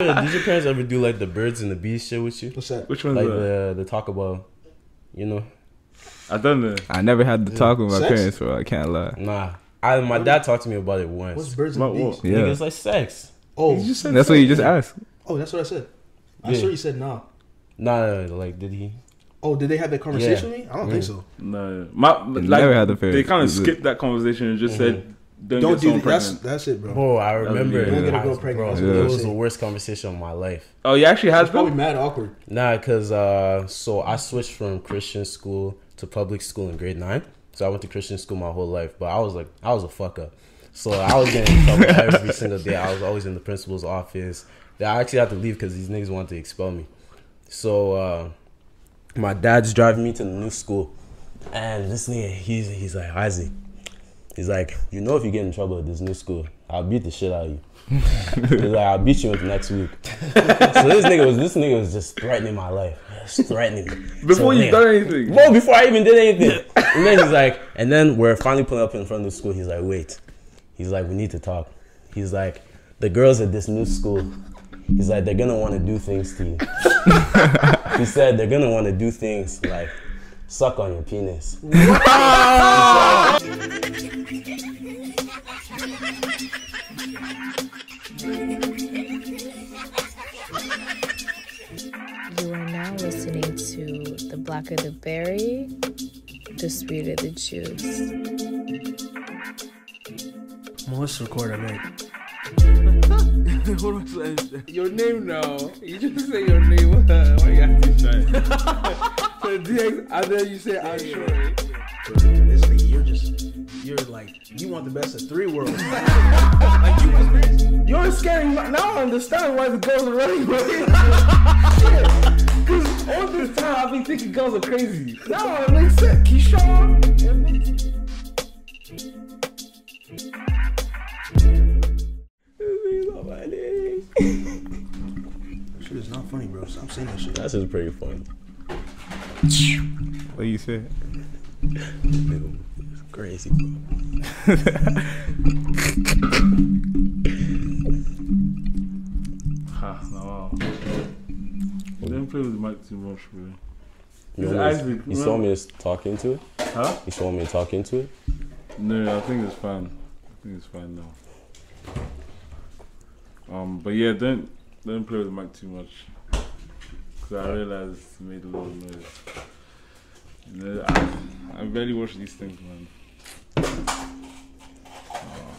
Did your parents ever do like the birds and the bees shit with you? What's that? Which one's Like the the talk about, you know? I don't know. I never had to talk with my Sex? parents, bro. I can't lie. Nah, I my dad talked to me about it once. What's birds What- and what? bees? Yeah, Nigga, it's like sex. Oh, You just said that's what you just asked. oh, that's what I said. I Yeah. swear you said nah. Nah, no, no, like did he? Oh, did they have that conversation Yeah. with me? I don't Yeah. think so. No, my like never had the they kind of Is it- skipped that conversation and just said, mm-hmm. "Don't, Don't get do someone that. That's that's it, bro. Bro, I remember. Don't get a I- girl pregnant. Bro, That's what it was the worst conversation of my life. Oh, you actually had It's probably mad awkward. Nah, cause uh, so I switched from Christian school to public school in grade nine. So I went to Christian school my whole life, but I was like, I was a fuck up. So I was getting in trouble every single day. I was always in the principal's office. That I actually had to leave because these niggas wanted to expel me. So uh, my dad's driving me to the new school, and this nigga, he's he's like Isaac. He's like, you know, if you get in trouble at this new school, I'll beat the shit out of you. He's like, I'll beat you next week. so this nigga was this nigga was just threatening my life, just threatening me. Before So, you nigga- done anything. well, before I even did anything. and then he's like, and then we're finally pulling up in front of the school. He's like, wait. He's like, we need to talk. He's like, the girls at this new school, he's like, they're gonna wanna do things to you. he said they're gonna wanna do things like suck on your penis. Now listening to The Blacker the Berry, The Sweeter the Juice. Well, let's record it, mate. what was that? Your name now. You just say your name. Why you have to try? so DX, and then you say I'm sure. This nigga, you're just, you're like, you want the best of three worlds. like you was. You're scaring me. Now I understand why the girls are running away. Because all this time I've been thinking girls are crazy. Now it makes sense. Keyshawn. it makes- Shit is not funny, bro. Stop saying that shit. That's just pretty fun. What you say? Nigga, it's crazy, bro. play with the mic too much, bro. You, It's want me Isaac, you saw me just talk into it? Huh? You saw me talk into it? No, I think it's fine. I think it's fine now. Um, but yeah, don't don't play with the mic too much. Cause I realized it made a lot of noise. You know, I, I barely watch these things, man. Oh.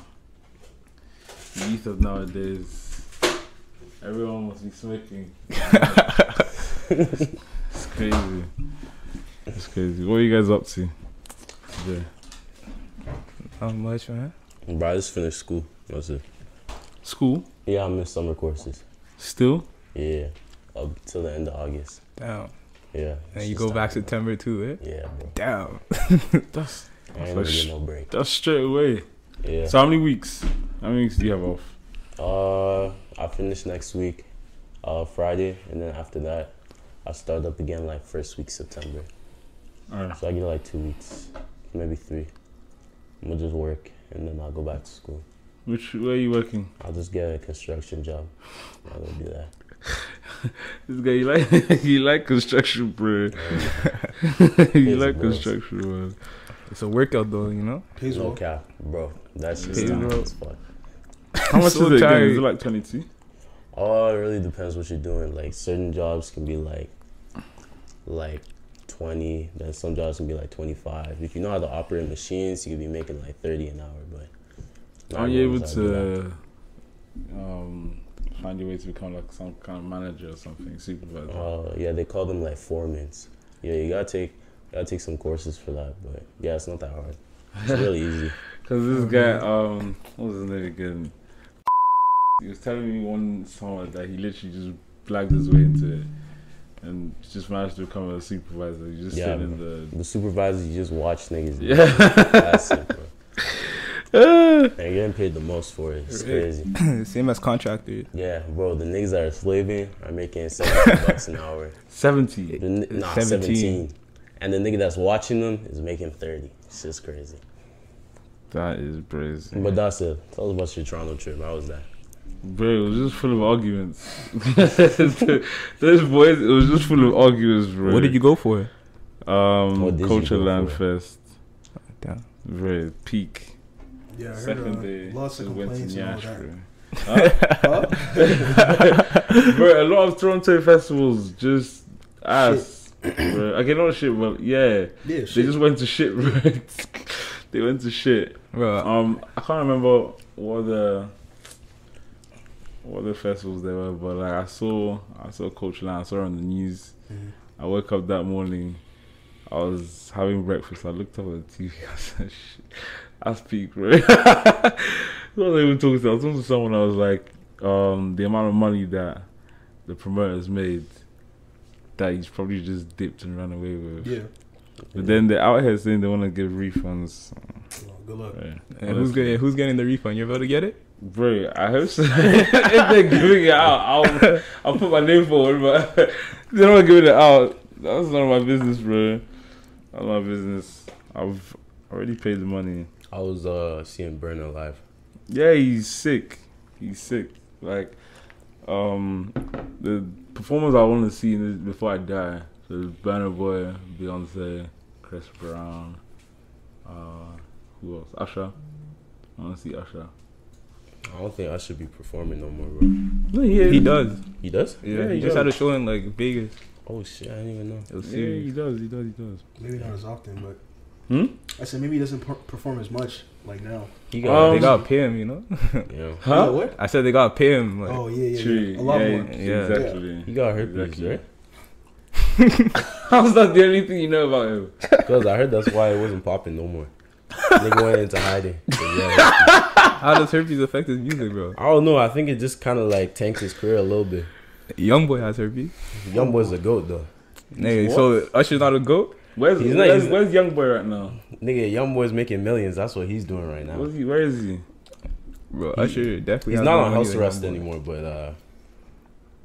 The youth of nowadays, everyone must be smoking. it's crazy. It's crazy. What are you guys up to today? Not much, man. Bro, I just finished school. That's it. School? Yeah, I missed summer courses. Still? Yeah, up till the end of August. Damn. Yeah. And you go back time. September too, eh? Yeah, bro. Damn. That's I ain't For gonna sh- get no break. that's straight away. Yeah. So how many weeks? How many weeks do you have off? Uh, I finish next week, uh, Friday, and then after that, I start up again like first week September. Alright. So I get like two weeks, maybe three. I'm gonna just work, and then I'll go back to school. Which where are you working? I'll just get a construction job. I'll go do that. This guy you like you like construction, bro. you Crazy like bros. construction, man. It's a workout though, you know? Pays No well. cap, bro. That's just Hey, tough bro. as fuck. How much So is it again? Is it like twenty two? Oh, it really depends what you're doing. Like certain jobs can be like, like twenty. Then some jobs can be like twenty five. If you know how to operate machines, you could be making like thirty an hour. But Are you able to do that. to um find your way to become like some kind of manager or something, supervisor? Uh, yeah, they call them like foremans. Yeah, you gotta take gotta take some courses for that. But yeah, it's not that hard. It's really easy. Because this guy, um, what was his name again? He was telling me one summer that he literally just blagged his way into it and just managed to become a supervisor. He's just Yeah, sitting in the. The supervisors, you just watch niggas. Yeah. That's it, bro. And you're getting paid the most for it. It's crazy. Same as contractor. Yeah, bro. The niggas that are slaving are making seventy bucks an hour. 70. The, nah, 17. 17. And the nigga that's watching them is making 30. It's just crazy. That is crazy. But that's it. Tell us about your Toronto trip. How was that? Bro, it was just full of arguments. Those boys, it was just full of arguments, bro. What did you go for? Um, What did you Culture Land for? Fest. Damn. Very peak. Yeah, I heard Second uh, day, lots of just went to complaints and all Nyash, bro. Huh? bro, a lot of Toronto festivals just ass. bro. Okay, not shit, but yeah, Yeah, they just went to shit, bro. they went to shit. Bro, Um, I can't remember what the what the festivals there were, but like I saw, I saw Coach Land, I saw it on the news. Mhm. I woke up that morning, I was having breakfast. I looked up at the TV. I said, "Shit, that's peak, bro." what was I even talking to? I was talking to someone. I was like, um, the amount of money that the promoters made, that he's probably just dipped and ran away with. Yeah. But then they're out here saying they want to give refunds. Well, good luck. Right. and who's getting who's getting the refund? You're about to get it? Bro, I hope so. if they're giving it out, I'll I'll put my name forward. But they're not giving it out. That's none of my business, bro. That's my business. I've already paid the money. I was uh seeing Burna live. Yeah, he's sick. He's sick. Like, um, the performers I want to see before I die. So Burna Boy, Beyonce, Chris Brown. Uh, who else? Usher. I want to see Usher. I don't think I should be performing no more, bro. No, he, He does. He does? Yeah, Yeah, he he just does. had a show in like Vegas. Oh shit, I didn't even know. It was Yeah, he does. He does. He does. Maybe not as often, but Hmm? I said maybe he doesn't per- perform as much like now. He Um, got they gotta pay him, you know. yeah. Huh? Yeah, what? I said they gotta pay him. Like, Oh yeah, yeah, yeah. a lot yeah, more. Yeah. exactly. He got herpes, Exactly. right? How's that the only thing you know about him? Because I heard that's why it wasn't popping no more. Nigga went into hiding. But yeah, how does herpes affect his music, bro? I don't know. I think it just kind of like tanks his career a little bit. Young boy has herpes. Young boy's a goat though. Nigga, so Usher's not a goat. Where's He's not- where's, he's- where's Young Boy right now? Nigga, young boy's making millions. That's what he's doing right now. Where's he? Where is he? Bro, Usher definitely. He's has not more on money house than arrest Young anymore, but uh,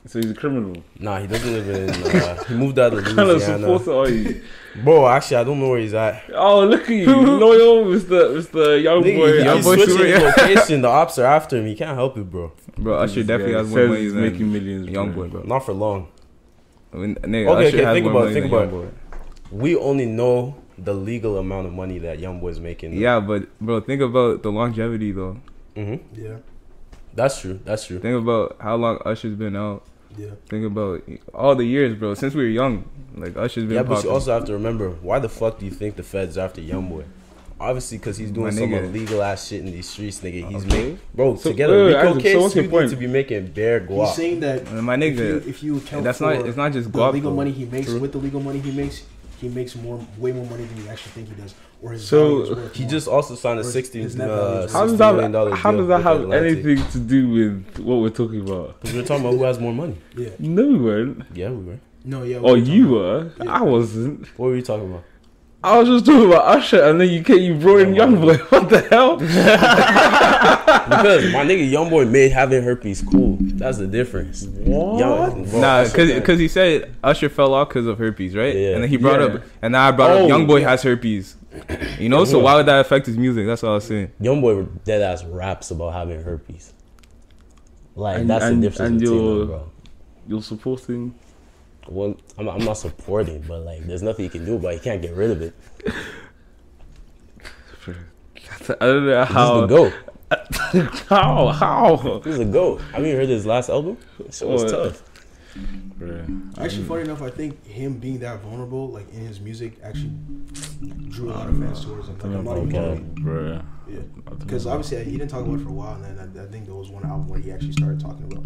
So he's a criminal. nah, he doesn't live in. Uh, he moved out of What kind of Louisiana. supporter are you? Bro, actually, I don't know where he's at. Oh, look at you, loyal, Mr. Mr. Young Nigga, Boy. Young he's boy switching super- location. The ops are after him. He can't help it, bro. Bro, Usher This definitely guy has more says money he's than making millions. Young bro. boy, bro. Not for long. I mean, nigga, Okay, Usher okay, think about it, think about Young it. We only know the legal amount of money that young boy's making. Yeah, but bro, think about the longevity though. hmm Yeah, That's true. That's true. Think about how long Usher's been out. yeah. Think about all the years, bro. Since we were young, like Usher's been Yeah, but you also have to remember why the fuck do you think the feds are after young boy? Obviously, because he's doing My some nigga. illegal ass shit in these streets, nigga. He's Okay. making bro So, to get a wait, wait, Rico Isaac, case. so what's your point? to be making bare He's guap. saying that And my if you, nigga, if you account that's for not. It's not just guap, the legal though. money he makes True. with the legal money he makes, he makes more, way more money than you actually think he does, or his So, is worth He more. just also signed a Or his- sixty his net value uh, How does $60 million that? How does that have Atlantic. anything to do with what we're talking about? Because we're talking about who has more money. yeah, No, we weren't. Yeah, we were. no, yeah. Oh, we're you were. Yeah. I wasn't. What were you talking about? I was just talking about Usher, and then you came, you brought in Yeah, Young Boy. What the hell? Because my nigga young boy made having herpes cool. That's the difference. What? Young- bro, Nah, cause, what- cause he said Usher fell off because of herpes, right? Yeah. And then he brought Yeah. up, and now I brought Oh, up Young Boy yeah. has herpes. You know, so why would that affect his music? That's all I was saying. young boy dead ass raps about having herpes. Like And- that's and- the difference and between you're- them, bro. You're supporting. Well, I'm, I'm not supporting, but like, there's nothing you can do, but you can't get rid of it. I don't know He's the how. goat. How? How? He's the goat. Have you heard his last album? It was tough. Bruh. Actually, mm. funny enough, I think him being that vulnerable, like in his music, actually drew a lot of fans towards him. Like, I'm not even. Bruh. Yeah, because obviously he didn't talk about it for a while, and then I, I think there was one album where he actually started talking about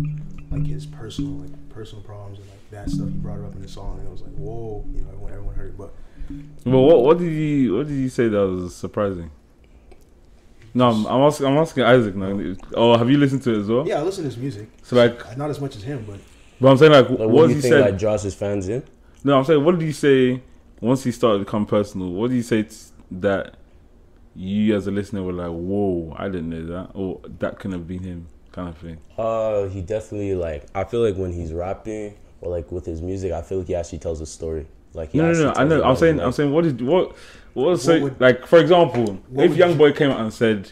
like his personal, like personal problems and like that stuff. He brought it up in the song, and it was like, whoa, you know, everyone, everyone heard it. But But what what did he what did he say that was surprising? No, I'm, I'm asking I'm asking Isaac now. Oh, have you listened to it as well? yeah, I listen to his music. So like, Not as much as him, but but I'm saying like, Like, what, what do he you think said? like draws his fans in? no, I'm saying what did he say once he started to become personal? What did he say t- that you as a listener were like, whoa, I didn't know that, or that couldn't have been him, kind of thing. Uh, he definitely like. I feel like when he's rapping or like with his music, I feel like he actually tells a story. Like he No, no, no. I know. I'm saying. life. I'm saying. What did what? What was What say, would- like? For example, if would Young you- Boy came out and said,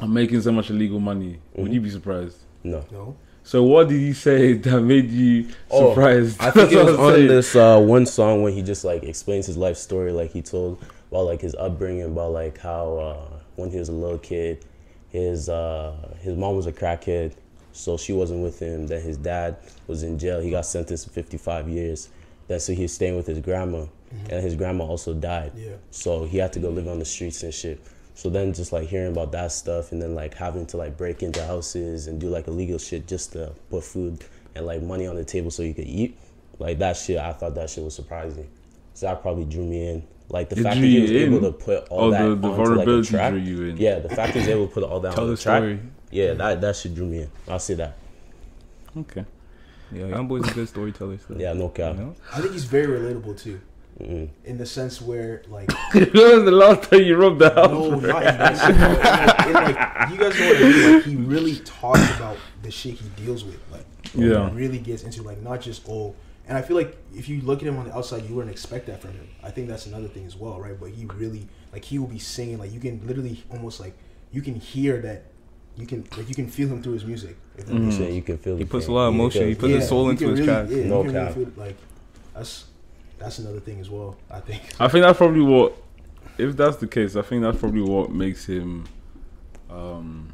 "I'm making so much illegal money," would Mhm. you be surprised? No. No. So what did he say that made you Oh, surprised? I think it was on saying. this uh, one song when he just like explains his life story, like he told about like his upbringing, about like how uh, when he was a little kid, his uh, his mom was a crackhead, so she wasn't with him. Then his dad was in jail. He got sentenced to 55 years. Then so he was staying with his grandma, and his grandma also died. Yeah. So he had to go live on the streets and shit. So then just like hearing about that stuff and then like having to like break into houses and do like illegal shit just to put food and like money on the table so you could eat. Like that shit, I thought that shit was surprising. So that probably drew me in. Like the It fact that he you was able to put all Oh, that the, the onto like a track. drew you in. Yeah, the fact that he was able to put all that Tell on the the track. story. Yeah, that that shit drew me in. I'll say that. Okay. Yeah, young boy's a good storyteller. So, Yeah, no you cap. know? I think he's very relatable too, Mm-mm. in the sense where like when was the last time you rubbed the house? no, not in that shit. bro. Like, like, you guys know what I mean. Like he really talks about the shit he deals with. Like Yeah. he really gets into like not just oh. And I feel like if you look at him on the outside, you wouldn't expect that from him. I think that's another thing as well, right? But he really like he will be singing like you can literally almost like you can hear that you can like you can feel him through his music. If that Mm. makes sense. you can feel He puts pain. a lot of Yeah, emotion. He because- puts his soul into can his really, track. Yeah, No you can really cap. feel, like that's that's another thing as well. I think. I think that's probably what, if that's the case, I think that's probably what makes him, um,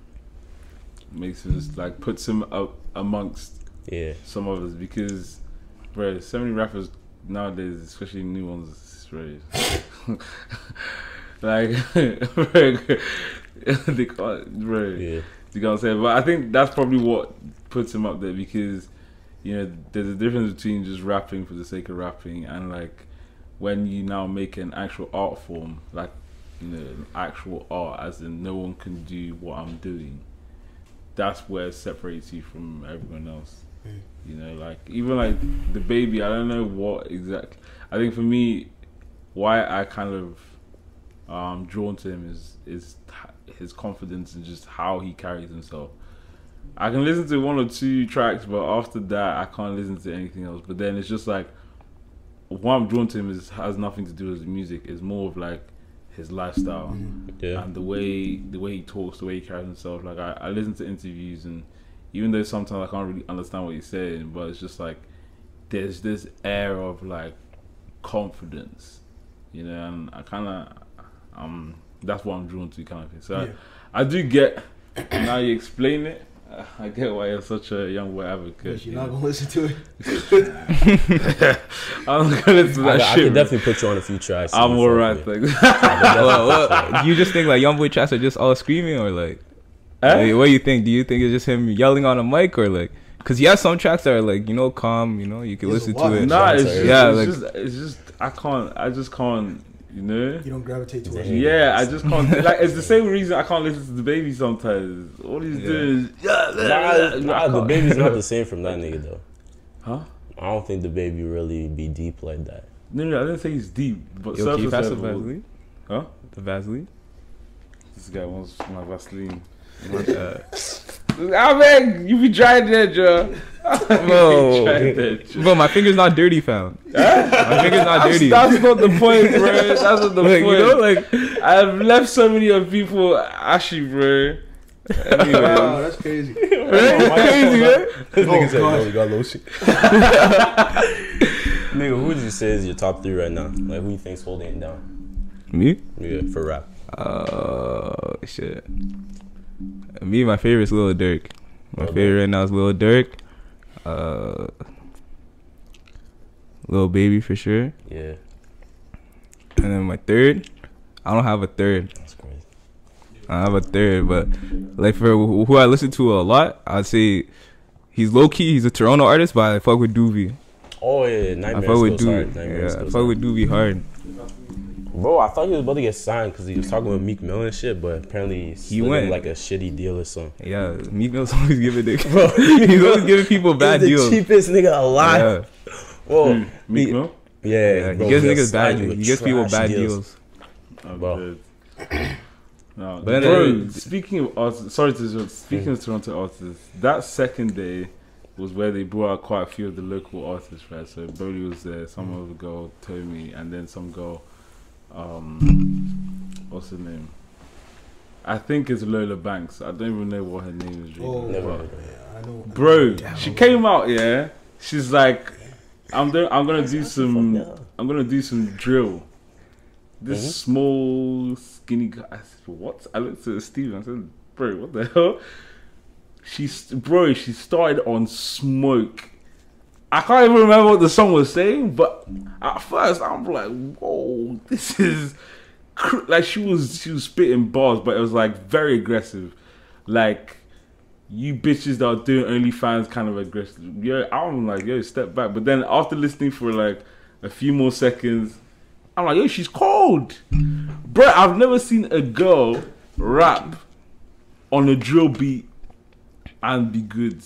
makes him just, like puts him up amongst Yeah. some others because, bro, so many rappers nowadays, especially new ones, it's very, like, bro, they can't, bro. Yeah. You know what I'm saying? But I think that's probably what puts him up there because, you know, there's a difference between just rapping for the sake of rapping and like when you now make an actual art form, like, you know, actual art, as in no one can do what I'm doing. That's where it separates you from everyone else. Mm. You know, like even like the baby, I don't know what exactly. I think for me, why I kind of um drawn to him is is his confidence and just how he carries himself. I can listen to one or two tracks, but after that, I can't listen to anything else. But then it's just like why I'm drawn to him is has nothing to do with his music. It's more of like his lifestyle Yeah. and the way the way he talks, the way he carries himself. Like I, I listen to interviews, and even though sometimes I can't really understand what he's saying, but it's just like there's this air of like confidence, you know, and I kind of um that's what I'm drawn to, kind of thing. So Yeah. I, I do get now you explain it. I get why you're such a young boy advocate. But you're you not gonna listen to it. I'm gonna listen to that I shit. could bro. definitely put you on a few tracks. I'm You alright, thanks. well, well, you just think like young boy tracks are just all screaming or like Eh? Like, what do you think? Do you think it's just him yelling on a mic or like? Because he has some tracks that are like you know calm. You know you can He has a listen to it. Nah, it's Sorry. just, Yeah, it's like- just, it's just, I can't, I just can't, you know. You don't gravitate towards it. Yeah, I just can't. like, it's the same reason I can't listen to the baby sometimes. All he's Yeah. doing is yeah, Nah, nah, I the baby's not the same from that nigga though. Huh? I don't think the baby really be deep like that. No, no, I didn't say he's deep, but Yo, can you surface pass the level. Vaseline? Huh? The Vaseline? This guy wants my Vaseline. Uh, I beg you be trying there, Joe. Bro. Trying there, Joe. bro, my finger's not dirty, fam. my finger's not dirty. that's not the point, bro. That's not the Like, point. you know, like I've left so many of people ashy, bro. anyway. Wow, that's crazy. crazy, man. This Oh, nigga said, God. "Yo, you got lotion." nigga, who would you say is your top three right now? Like, who you think's holding it down? Me? Yeah, for rap. Oh shit. Me, my favorite is Lil Durk. My Lil favorite right now is Lil Durk. Uh, Lil Baby for sure. Yeah, And then my third, I don't have a third. that's crazy. I have a third, but like for who I listen to a lot, I'd say he's low key. He's a Toronto artist, but I fuck with Doobie. Oh yeah, I Nightmares fuck with. Doobie. Yeah, I fuck hard. with Doobie hard. Bro, I thought he was about to get signed because he was talking with Meek Mill and shit, but apparently He he went went. like a shitty deal or something. Yeah, Meek Mill's always giving dick. Bro, he's always giving people bad He's the deals. cheapest nigga alive. Yeah, Whoa, Hmm, Meek Mill? Yeah, yeah, bro, he gives he'll niggas bad. you He gives people bad deals. I'm Bro. No, But bro, speaking of artists, sorry to interrupt, speaking of Toronto artists, that second day was where they brought out quite a few of the local artists, right? So Brody was there, some other girl, Tommy, and then some girl, um, what's her name? I think it's Lola Banks. I don't even know what her name is. Really. Oh, Never But- heard of yeah, I know. Bro, she came out, yeah. She's like, I'm doing, I'm gonna do some. I'm gonna do some drill. This Mhm. small, skinny guy. I said, what? I looked at Steven. I said, bro, what the hell? She's, bro, she started on smoke. I can't even remember what the song was saying, but at first I'm like, whoa, this is like she was, she was spitting bars, but it was like very aggressive, like you bitches that are doing OnlyFans kind of aggressive. Yeah, I'm like, yo, step back. But then after listening for like a few more seconds, I'm like, yo, she's cold. Bro, I've never seen a girl rap on a drill beat and be good.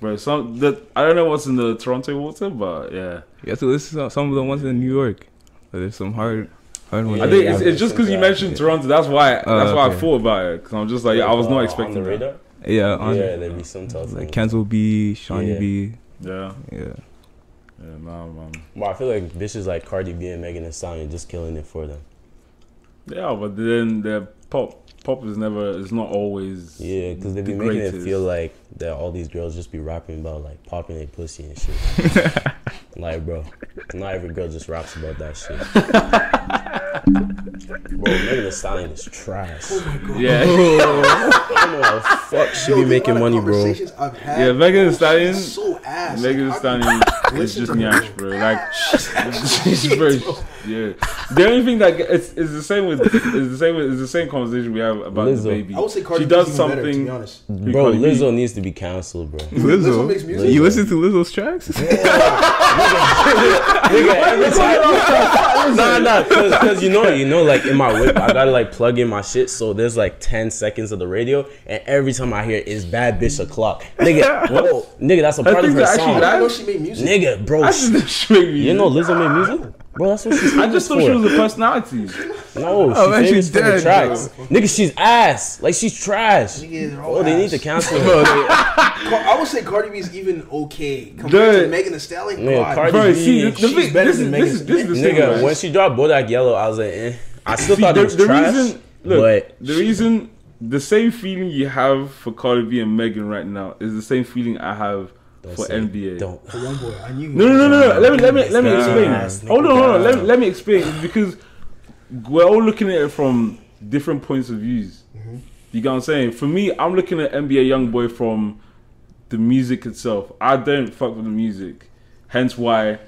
Bro, some that I don't know what's in the Toronto water, but yeah. You have to listen to some of the ones in New York. But there's some hard, hard ones. I think yeah, it's, it's just because you listened to mentioned Toronto. That's why. That's Oh, why I thought about it. Because I'm just like, yeah, I was Uh, not on expecting the that. Yeah, on, Yeah, there'd be some tough like ones. Kenzo B, Shawnee Yeah. B. Yeah, Yeah. yeah, nah, man. Well, I feel like this is like Cardi B and Megan Thee Stallion just killing it for them. Yeah, but then the pop pop is never it's not always Yeah, because they the be making it feel like that all these girls just be rapping about like popping their pussy and shit. like, bro, not every girl just raps about that shit. bro, Megan Thee Stallion is trash. Oh my god. Yeah, I don't know how fuck she Yo, be making amount money, bro. I've had, Yeah, Megan Thee bro, Stallion- she's so ass. Megan Thee Like, how do Stallion is just to nyash, bro. Like she's bro, yeah. The only thing that it's, it's the same with it's the same with it's the same conversation we have about Lizzo. the baby. I would say Cardi she B does is even better, to be honest. Bro, Lizzo needs to be canceled, bro. Lizzo makes music? You listen to Lizzo's tracks? Nigga, every time. nah, nah, cause, cause you know, you know, like in my whip, I gotta like plug in my shit, so there's like 10 seconds of the radio, and every time I hear it's bad bitch o'clock. Nigga, bro, nigga, that's a Her part of her are actually song. I know she made music. Nigga, bro, I sh- just straight music. you know Lizzo made music? Bro, that's what she's I just thought famous she for. was a personality. No, Oh, man, she's famous she's for the dead, tracks. Nigga, she's ass. Like, she's trash. Nigga, they're Oh, they need to cancel her. I would say Cardi B is even okay compared Dude. to Megan Thee Stallion. Yeah, God. Cardi Bro, B, see, the, the she's thing, better this, is, than this, is, this is the thing, Nigga, right? when she dropped Bodak Yellow, I was like, eh. I still See, thought the, it was the trash. reason, look, but the reason, the same feeling you have for Cardi B and Megan right now is the same feeling I have Don't for say- NBA. Don't. For young boy, I knew. No, no, no, no, no. Let me, let me, let me explain. Hold on, hold on. Let me, let me explain. Because we're all looking at it from different points of views. Mm-hmm. You get what I'm saying? For me, I'm looking at NBA YoungBoy from the music itself. I don't fuck with the music, hence why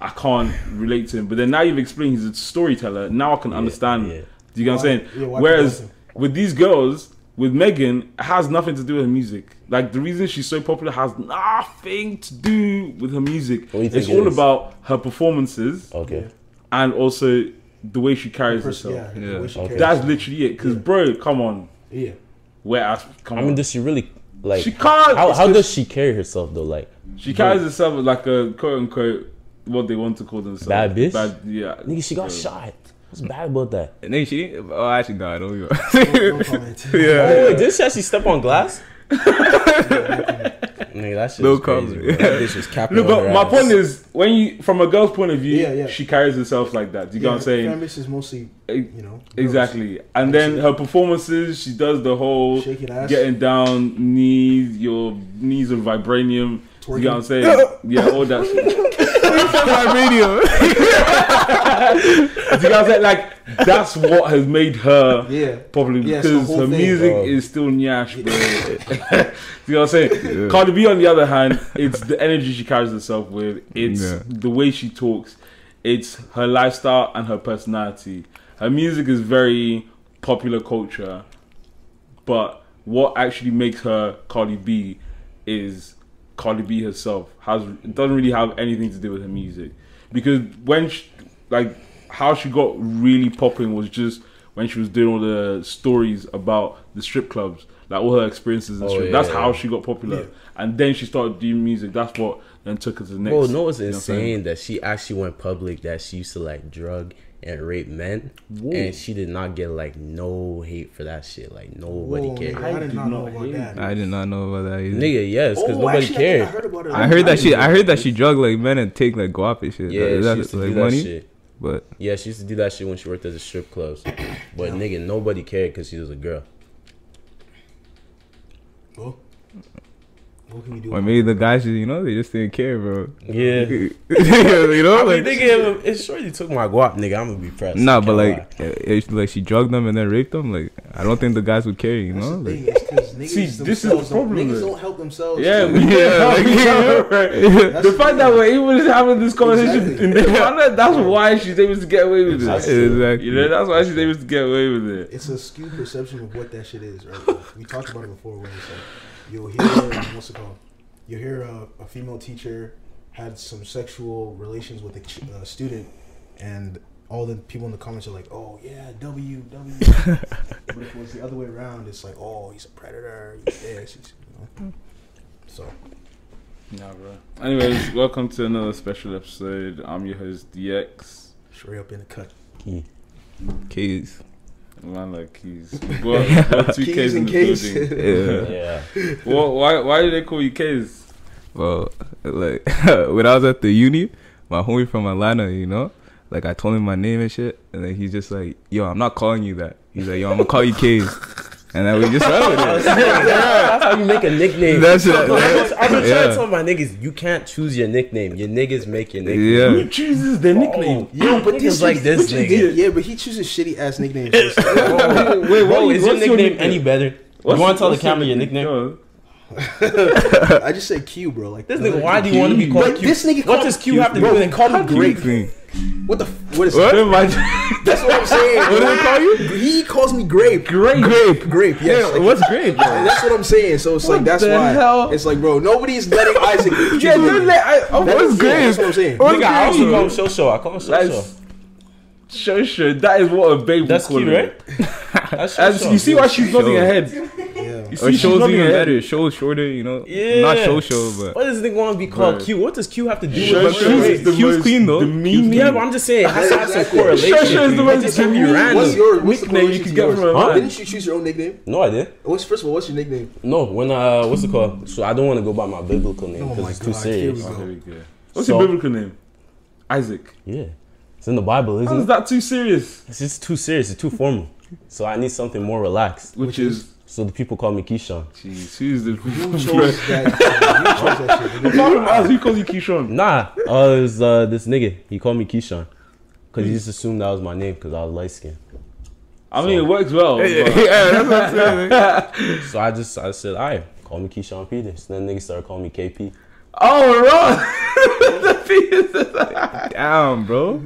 I can't relate to him. But then now you've explained he's a storyteller. Now I can understand. yeah. Do you get what I'm saying? yeah, Whereas with these girls, with Megan, has nothing to do with her music. Like the reason she's so popular has nothing to do with her music. What do you think It's all is? about her performances Okay. and also the way she carries Pers- herself. yeah, Yeah. the way she Okay. carries That's literally it. Because bro, come on, yeah. where else? Come I on. mean, does she really, like, she can't. how, how does she carry herself, though? Like, she carries herself like a quote unquote what they want to call themselves? Bad bitch? Bad, yeah. nigga, she got So- shot. What's bad about that? And then she didn't. Oh, actually, no, I don't even. No, no comment. Oh, yeah. wait, did she actually step on glass? Nigga, that shit No was crazy, comment. bro. That bitch was capping No, on but my ass. point is, when you, from a girl's point of view, Yeah, yeah. she carries herself like that. Do you Yeah, get what I'm saying? Fan is mostly, Eh, you know. girls. Exactly. And then her performances, she does the whole ass. getting down, knees, your knees are vibranium. You get what I'm saying? yeah, all that shit. Radio. Do you get what I'm saying? Like, that's what has made her Yeah. popular Yeah, because her thing, music bro. is still nyash, bro. you know what I'm saying? Cardi B, on the other hand, it's the energy she carries herself with, it's Yeah. the way she talks, it's her lifestyle and her personality. Her music is very popular culture, but what actually makes her Cardi B is Cardi B herself. Has doesn't really have anything to do with her music because when she, like how she got really popping was just when she was doing all the stories about the strip clubs, like all her experiences in Oh, strip. yeah, That's yeah. how she got popular, Yeah. and then she started doing music. That's what then took her to the next. Bro, no, it's you know what I'm saying? insane that she actually went public that she used to like drug and rape men, and she did not get like no hate for that shit. Like nobody Whoa, cared. nigga, I, I did did not know about hate that. I did not know about that either. Nigga, yes, because Oh, nobody actually, cared. I heard about it. I heard that she. I heard that she drug like men and take like guap and shit. Yeah, Is she that, used to like do that money. shit. But Yeah, she used to do that shit when she worked at the strip clubs. But nigga, nobody cared because she was a girl. Well, what can you do? or maybe the guys, just, you know, they just didn't care, bro. Yeah. you know, I mean, like nigga, if Shorty took my guap, nigga, I'm gonna be pressed. nah, but like, uh, if, like she drugged them and then raped them, like I don't think the guys would care, you That's know. the Like, thing, is 'cause niggas See, this is the themselves don't- problem, Niggas don't help themselves. Yeah, too. Yeah, yeah, like, like, yeah. right. The the fact that we're even having this conversation Exactly. in the that's why she's able to get away with it. Exactly. exactly. You know, that's why she's able to get away with it. It's a skewed perception of what that shit is, right? we talked about it before, where it's like you'll hear what's it called? You'll hear a, a female teacher had some sexual relations with a ch- uh, student, and all the people in the comments are like, "Oh yeah, W W." but if it was the other way around, it's like, "Oh, he's a predator. He's this." He's, you know? So Nah, bro. Anyways, welcome to another special episode. I'm your host DX. straight up in the cut. Key. Keys. Man, like he's got, got two Keys K's in the Ks. building. Yeah. Yeah. What? Why? Why do they call you K's? Well, like when I was at the uni, my homie from Atlanta, you know, like I told him my name and shit, and then he's just like, "Yo, I'm not calling you that." He's like, "Yo, I'm gonna call you K's," and then we just ran with it. That's how you make a nickname. That's it. I've been, I've been trying Yeah. to tell my niggas, you can't choose your nickname. Your niggas make your nickname. Yeah. Who chooses their oh. nickname? Yo, but Niggas like this yeah, nigga. yeah, but he chooses shitty ass nicknames. Wait, Bro, what- is your what's your nickname nickname? any better? What's- you want to tell the camera your nickname? I just said Q, bro. Like This nigga, why do you want to be called Q? this nigga what called does Q Q, have to bro, do with they it? call him How do you Grape. think? What the? f- What is What? What? That's what I'm saying. What do they call you? He calls me grape. Grape. Grape. Grape. Yes. Yeah, like- what's grape? bro? that's what I'm saying. So it's like that's the why. hell? It's like, bro, nobody's letting Isaac. Yeah, me. don't let. I, oh, what's is- grape? yeah, That's what I'm saying. What? Nigga, I also Grape. call him Show Show. I call him Show Show. That's sure, sure. That is what a baby. That's call cute, it. right? That's Show As Show. you see why she's nodding her head. Yeah. You see, Or she's shows nodding even better. Shows shorter, you know. Yeah. Not show show, but Why does this nigga want to be called Bro. Q? What does Q have to do Show with show my is the Q's most clean, though. demeaning. Yeah, but I'm just saying, it has to have some Exactly. correlation. Show show is the It most just can't be random. What's your what's the Nickname you correlation could to get yours? from a man. Didn't you choose your own nickname? No, I did. What's first of all, what's your nickname? No, when uh, what's it called? So I don't want to go by my biblical name Oh because it's too serious. here Oh, we here we go. What's So- your biblical name? Isaac. Yeah, it's in the Bible, How isn't is it? that too serious? It's just too serious. It's too formal. So I need something more relaxed. Which, Which is, So the people call me Keyshawn. jeez, who's the Who chose that? You chose that shit. Apart from us, who calls you Keyshawn? Nah, uh, it was uh, this nigga. He called me Keyshawn because he just assumed that was my name because I was light skinned. I mean, it works well. yeah, but- that's what I'm saying. So I just I said, "Alright, call me Keyshawn Peters." Then niggas started calling me KP. Oh, right. Damn, bro.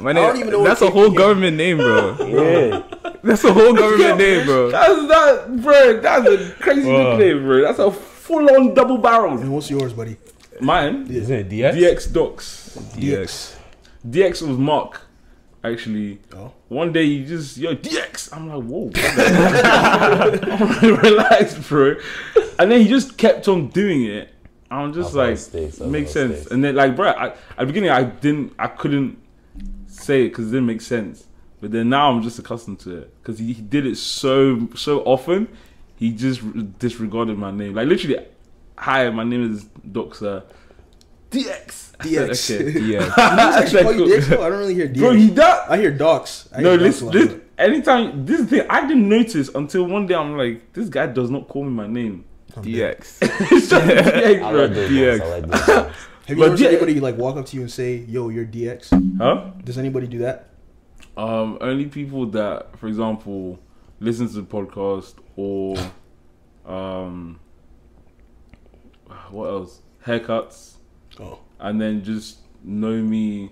My name, don't even know that's what a whole KP government name, bro. Yeah, That's a whole government name, bro. That's that, bro. That's a crazy Bro. nickname, bro. That's a full-on double barrel. And what's yours, buddy? Mine, isn't it DX? DX Docs. DX. DX was Mark. Actually, Oh. one day he just yo DX. I'm like, whoa, I'm like, relax, bro. And then he just kept on doing it. I'm just That's how like, stays, that's makes how it sense. stays. And then like, bro, I, at the beginning I didn't, I couldn't say it because it didn't make sense. But then now I'm just accustomed to it because he, he did it so so often. He just disregarded my name. Like literally, hi, my name is Doctor DX. I said, DX. okay. Yeah. I actually call you Cool. Dix, though? I don't really hear DX. Bro, he that I hear docs. I no, hear docs listen, a lot. Anytime this thing, I didn't notice until one day I'm like, this guy does not call me my name. but- DX. It's just DX, I bro. like those DX. Ones. I like those ones. Have you But ever seen anybody like walk up to you and say, "Yo, you're DX"? Huh? Does anybody do that? Um, only people that, for example, listen to the podcast or, um, what else? Haircuts, Oh, and then just know me,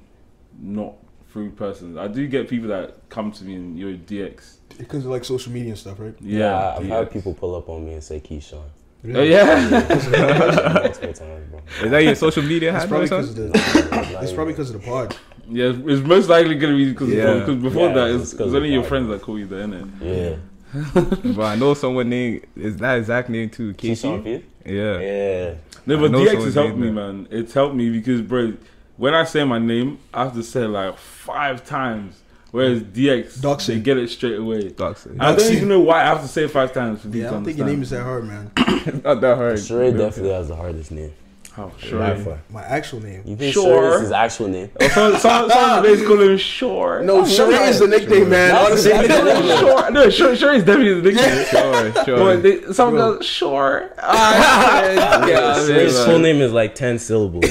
not through person. I do get people that come to me and you're DX. because of like social media and stuff, right? Yeah, Yeah, I've DX. had people pull up on me and say Keyshawn. Oh yeah. Multiple times, bro. Is that your social media That's handle probably or because of the. Not It's probably because of the pod. Yeah, it's most likely gonna be because Yeah. because before Yeah, that it's it's, 'cause it's only your that. friends that call you that, innit? Yeah. But I know someone named is that exact name too. Keyshawn KC. Peters? Yeah. Yeah. No, but DX has helped me, that. man. It's helped me because, bro, when I say my name, I have to say it like five times. Whereas DX, Doxing. they get it straight away. Docs. And I don't even know why I have to say it five times for Yeah, I don't think your name is that hard, man. Not that hard. Sheree definitely has the hardest name. How Live sure? for. My actual name. You think Sure. sure is his actual name? Oh, some some some of the call him Shore. No, Sure is the nickname, man. That's- Honestly, that's- Sure, no, Sure, Sure is definitely the nickname. Sure, sure. But they, some Bro. goes Shore. Ah, yeah, Sure, his full name is like ten syllables.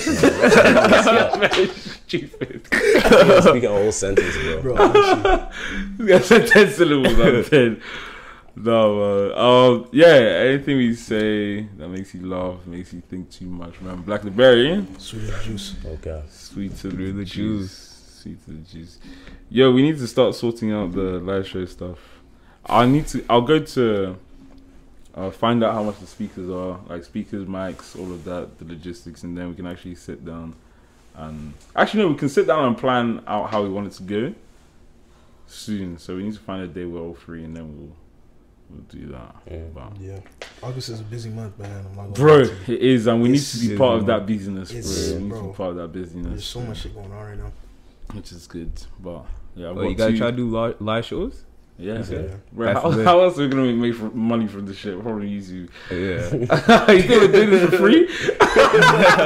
Very stupid. Speaking a whole sentence, bro. bro. Honestly, I said ten syllables out of ten. No, man. Um, yeah, anything we say that makes you laugh, makes you think too much, man. Black the berry, sweet as juice. Okay. sweet to Through the the juice, sweet to the juice. Yo, we need to start sorting out the live show stuff. I need to. I'll go to uh, find out how much the speakers are, like speakers, mics, all of that, the logistics, and then we can actually sit down and actually no, we can sit down and plan out how we want it to go soon. So we need to find a day we're all free, and then we'll we'll do that. Yeah. But, Yeah, August is a busy month, man. I'm not bro, lie to you. it is, and we need to be part of that business, it's- bro. We need to be part of that business. There's so much shit going on right now. which is good. But yeah, I've Oh, got you gotta two- try to do live, live shows? Yeah, Yeah. Bro, how, how else are we gonna make, make for money from this shit? Probably use you. Yeah. you think we're doing this for free?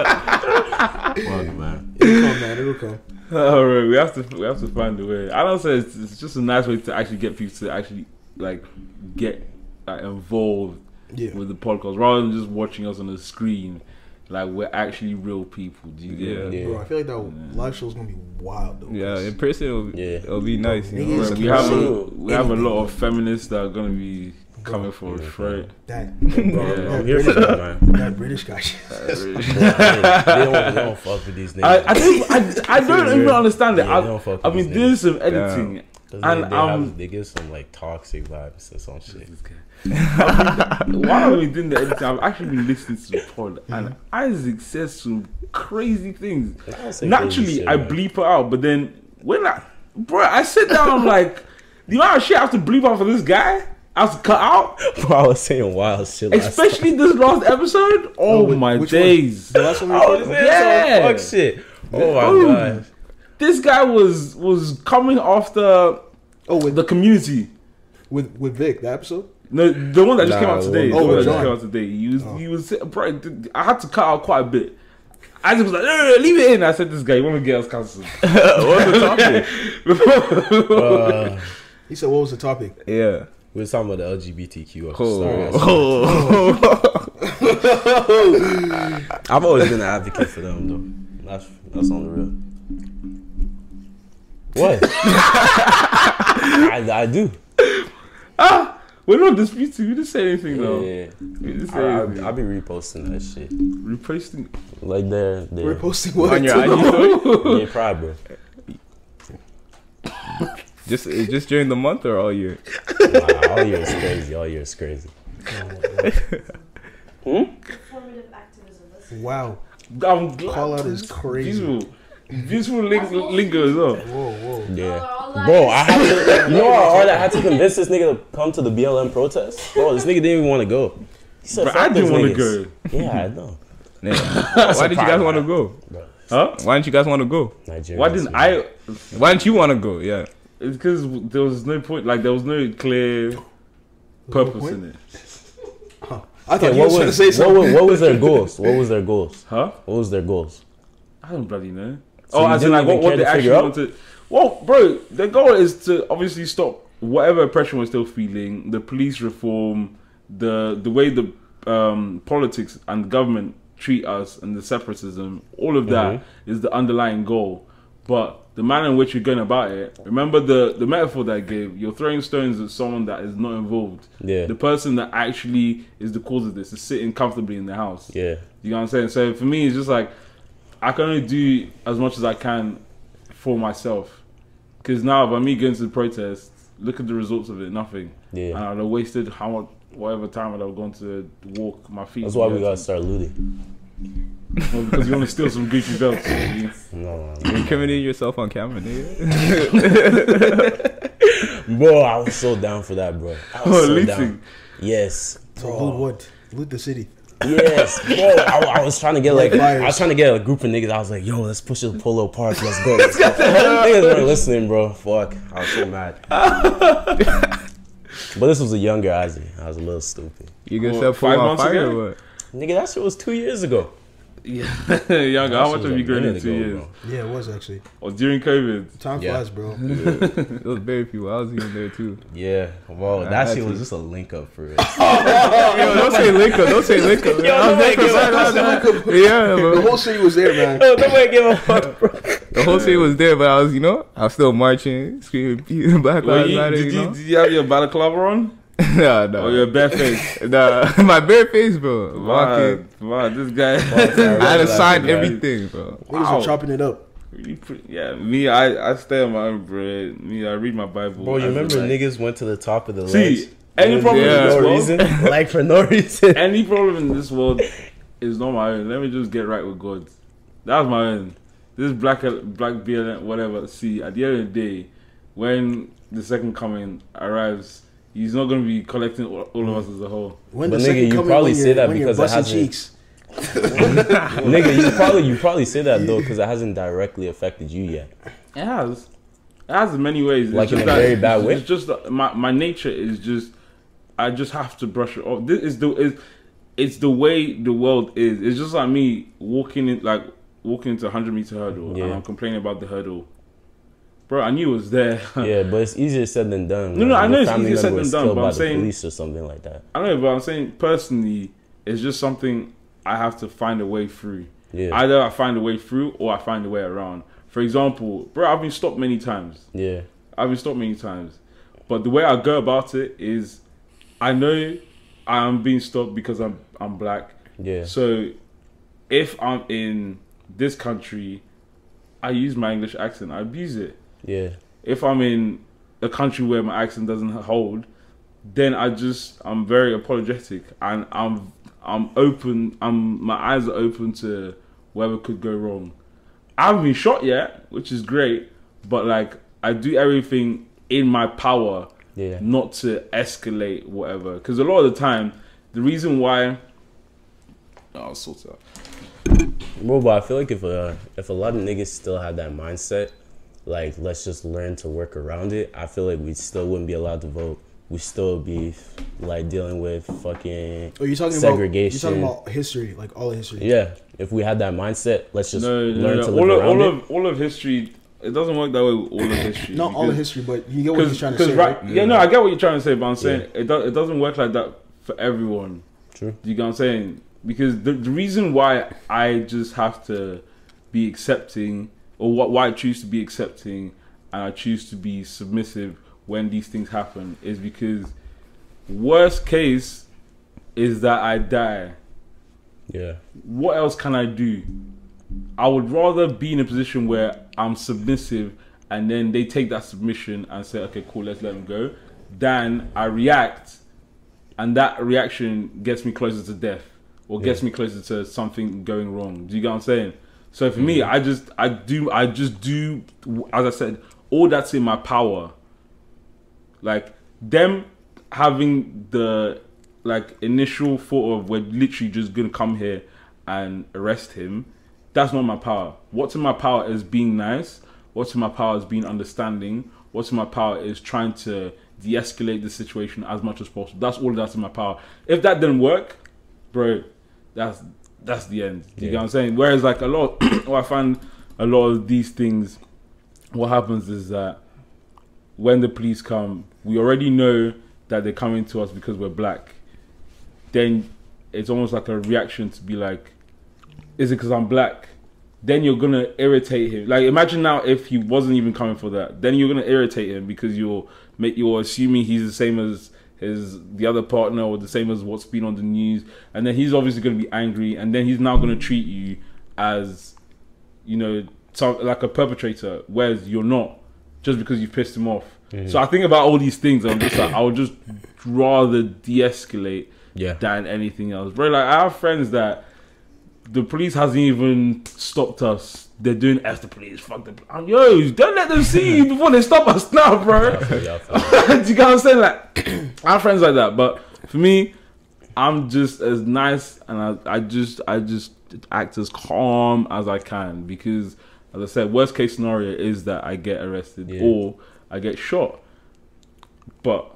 Fuck, man. It'll come, man. It'll come. All right, we have to we have to find a way. I don't say it's, it's just a nice way to actually get people to actually like get like involved Yeah. with the podcast rather than just watching us on the screen. Like we're actually real people. Do you get Yeah. Yeah. Bro, I feel like that live show is gonna be wild though. Yeah, in person it'll, Yeah. it'll be nice. You know? Niggas we have a, we have a lot of feminists that are gonna be coming for us, Yeah. right? That Bro, Yeah. I'm here for that, man. that British guy. Bro, they, don't, they don't fuck with these niggas. I, I, think, I, I don't even understand it. Yeah, I, they don't fuck I've with been doing some editing. 'Cause and, they, they, um, have, they give some like toxic vibes or some shit. While I've been doing the editing, I've actually been listening to the pod, and Isaac says some crazy things. I don't say Naturally, crazy shit, I bleep it out, but then when I, bro, I sit down, I'm like, the amount of shit I have to bleep out for this guy, I have to cut out, Bro, I was saying wild shit. last time. especially this last episode. Oh, which- my which one? days. The last one we I was recorded? saying Yeah. fuck shit. Oh my Dude. god. This guy was was coming after Oh, with the community. with with Vic, that episode. No, the one that just Nah, came out today. one- the Oh, one that John. just came out today. He was, Oh. he was, bro. I had to cut out quite a bit. Isaac was like, no, no, no, leave it in. I said, this guy, you want to get us cancelled? What's the topic? Uh, He said, "What was the topic?" yeah. we were talking about the LGBTQ. Oh. Sorry, oh. I've always been an advocate for them, though. That's that's on the real. What? I, I do. ah, we're not disputing. We didn't say anything though. Yeah. We didn't say I, anything. I, I be reposting that shit. Reposting. Like they're they're We're what? On your IG story? yeah, pride, bro. Just just during the month or all year? Nah, all year is crazy. All year is crazy. Formative activism. That's Wow. I'm glad. Call out is crazy. Beautiful. Beautiful ling- lingo as well. Whoa, whoa. Yeah. all Bro, I had to. You know how hard I had to convince this nigga to come to the BLM protest? Bro, this nigga didn't even want to go. He said, But "Fuck I didn't want to go. Yeah, I know. Yeah. Why did you guys want to go? Bro, Huh? Why didn't you guys want to go? Nigerians, Why didn't. I? Why didn't you want to go? Yeah. It's because there was no point. Like there was no clear purpose point? in it. Huh. I thought Okay, what were trying to was, say what, was, what was their goals? What was their goals? Huh? What was their goals? I don't bloody know. So oh, as in like what, what they actually wanted. Well, bro, the goal is to obviously stop whatever oppression we're still feeling, the police reform, the the way the um, politics and government treat us, and the separatism. All of that is the underlying goal. But the manner in which you're going about it, remember the the metaphor that I gave. You're throwing stones at someone that is not involved. Yeah. The person that actually is the cause of this is sitting comfortably in the house. Yeah. You know what I'm saying? So for me, it's just like I can only do as much as I can for myself. Because now, by me going to the protest, look at the results of it. Nothing. And I'd have wasted how much, whatever time I'd have gone to walk my feet. That's why we together. gotta start looting. Well, because you want to steal some Gucci belts. you- No, no, You're incriminating yourself on camera, nigga. Bro, I was so down for that, bro. I was Oh, so looting. down. Yes. So Bro. loot what? Loot the city. Yes, bro. I, I was trying to get like, I was trying to get a group of niggas. I was like, yo, let's push it to Polo Park. Let's go. Let's go. niggas weren't listening, bro. Fuck. I was so mad. but this was a younger Ozzy. I was a little stupid. You gonna What, set five five months ago? Nigga, that shit was two years ago. Yeah, younger. How much was have you grown in minute two ago, years? bro. Yeah, it was actually. Or during COVID? Time Yeah. flies, bro. It was very few. I was even there too. Yeah, well, I that had shit to. was just a link up for it. Yo, don't say Lincoln. Don't say Lincoln. Yo, I was there for that. fuck. Yeah, The whole city was there, man. Yo, nobody give a fuck, bro. The whole city was there, but I was, you know, I was still marching, screaming Black Were Lives you, Matter. did, You you, did you have your balaclava on? nah, no. Or oh, your bare face? Nah, my bare face, bro. Walking. Wow, wow, this guy. I had to sign everything, bro. Niggas Wow. were chopping it up. Yeah, me, I, I stay on my own bread. Me, I read my Bible. Bro, you as remember like- niggas went to the top of the See, ledge? any And problem Yeah. in for this no world, reason, like for no reason. any problem in this world is not my own. Let me just get right with God. That's my own. This black black BLM, whatever. See, at the end of the day, when the second coming arrives, he's not gonna be collecting all, all of us as a whole. When But nigga, you probably say that because it busting hasn't- cheeks. Nigga, you probably you probably say that though because it hasn't directly affected you yet. It has. It has in many ways. It's Like in just a that- very bad way? It's just that my my nature is just. I just have to brush it off. This is the is it's the way the world is. It's just like me walking in like walking into a hundred meter hurdle and I'm complaining about the hurdle. Bro, I knew it was there. Yeah, but it's easier said than done. No, no, I know it's easier said than done, but I'm saying- police or something like that. I know, but I'm saying personally, it's just something I have to find a way through. Yeah, Either I find a way through or I find a way around. For example, bro, I've been stopped many times. yeah, I've been stopped many times. But the way I go about it is I know I'm being stopped because I'm I'm black. yeah, So if I'm in this country, I use my English accent. I abuse it. Yeah, If I'm in a country where my accent doesn't hold, then I just I'm very apologetic and I'm I'm open. I'm my eyes are open to whatever could go wrong. I haven't been shot yet, which is great, but like I do everything in my power yeah. not to escalate whatever. Because a lot of the time, the reason why oh, I'll sort it out. Bro, but I feel like if a if a lot of niggas still had that mindset, like let's just learn to work around it, I feel like we still wouldn't be allowed to vote. We still be like dealing with fucking Oh, you're talking Segregation. about you're talking about history, like all of history. yeah. If we had that mindset, let's just No, no, learn no. to All live of, around all it. of all of history. It doesn't work that way with all of history. Not all of history, but you get what he's trying to say, right, right? yeah, no, I get what you're trying to say, but I'm saying it, do, it doesn't work like that for everyone. True. Do you get what I'm saying? Because the, the reason why I just have to be accepting, or what why I choose to be accepting, and I choose to be submissive when these things happen, is because worst case is that I die. Yeah, What else can I do? I would rather be in a position where I'm submissive and then they take that submission and say, okay, cool, let's let them go, than I react and that reaction gets me closer to death or gets me closer to something going wrong. Do you get what I'm saying? So for me, mm. I just, I do, I just do, as I said, all that's in my power. Like them having the like initial thought of we're literally just gonna come here and arrest him. That's not my power. What's in my power is being nice. What's in my power is being understanding. What's in my power is trying to de-escalate the situation as much as possible. That's all that's in my power. If that didn't work, bro, that's that's the end. Do you Yeah. get what I'm saying? Whereas like a lot, what I find a lot of these things, what happens is that when the police come, we already know that they're coming to us because we're black. Then it's almost like a reaction to be like, is it because I'm black? Then you're gonna irritate him. Like imagine now if he wasn't even coming for that. Then you're gonna irritate him because you're make you're assuming he's the same as his the other partner or the same as what's been on the news, and then he's obviously gonna be angry, and then he's now gonna treat you as you know, some, like a perpetrator, whereas you're not, just because you pissed him off. So I think about all these things. I'm just like, I would just rather de-escalate yeah, than anything else, bro. Like I have friends that the police hasn't even stopped us. They're doing F the police, fuck the police. Yo, don't let them see you before they stop us now, bro. I feel you, I feel you. Do you get what I'm saying? Like, I have friends like that, but for me, I'm just as nice and I, I just, I just act as calm as I can because, as I said, worst case scenario is that I get arrested Yeah. or I get shot. But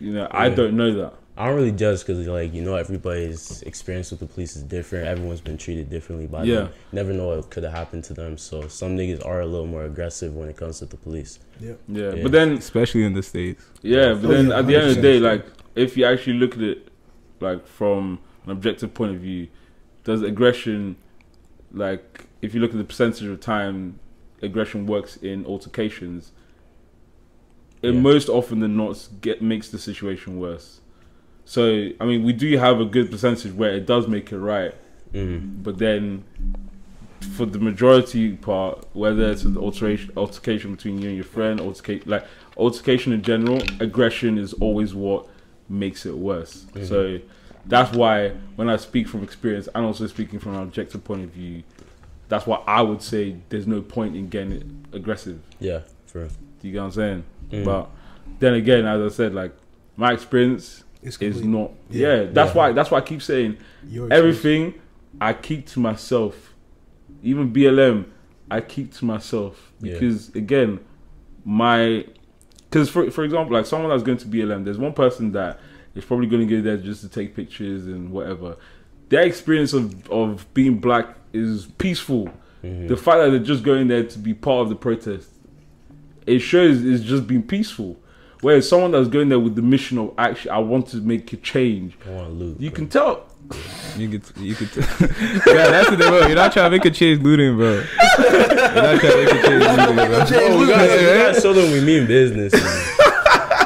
you know, I don't know that. I don't really judge because like you know everybody's experience with the police is different. Everyone's been treated differently by Yeah. them. Never know what could have happened to them. So some niggas are a little more aggressive when it comes to the police. Yeah. Yeah. But then especially in the states. Yeah, but Oh, then yeah, at the end of the day, like if you actually look at it like from an objective point of view, does aggression like if you look at the percentage of time aggression works in altercations, it Yeah. most often than not get makes the situation worse. So I mean, we do have a good percentage where it does make it right, Mm. but then for the majority part, whether it's an alteration, altercation between you and your friend, altercation like altercation in general, aggression is always what makes it worse. Mhm. So that's why when I speak from experience and also speaking from an objective point of view, that's why I would say there's no point in getting it aggressive. Yeah, for real. Do you get what I'm saying? Mm. But then again, as I said, like my experience It's is not. Yeah. Yeah, that's Yeah. why. That's why I keep saying everything I keep to myself. Even BLM, I keep to myself Yeah. because again, my because for for example, like someone that's going to BLM, there's one person that is probably going to go there just to take pictures and whatever. Their experience of of being black is peaceful. Mhm. The fact that they're just going there to be part of the protest, it shows it's just being peaceful. Whereas someone that's going there with the mission of actually, I want to make a change. I want to loot. You bro. can tell You could, you could. yeah, that's the thing, bro. You're not trying to make a change looting, bro. You're not trying to make a change looting, bro. Oh, we gotta, we gotta show them we mean business. man.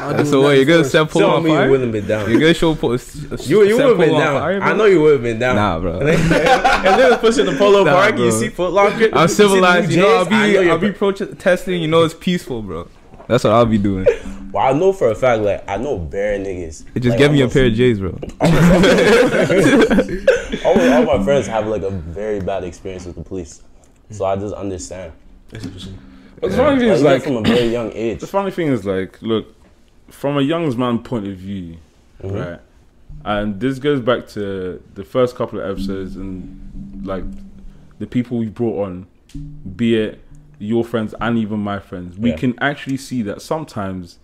I'll do So what? You're gonna first. set Paul on me you wouldn't been down. You're gonna show Paul. s- You you would have been down. fire, I know you would have been down. Nah, bro. and then it's pushing the polo Nah, park. You see Foot Locker. I'm civilized. new You know, I'll J's, I know be, I'll be protesting. You know, it's peaceful, bro. That's what I'll be doing. Well, I know for a fact, like I know bare niggas. It just like, get me a pair of J's, bro. All, all my friends have like a very bad experience with the police, so I just understand. That's interesting. But the funny thing Like, is, like, from a very young age. the funny thing is, like, look, from a young man point of view, Mhm. right? And this goes back to the first couple of episodes and like the people we brought on, be it your friends and even my friends. We Yeah. can actually see that sometimes,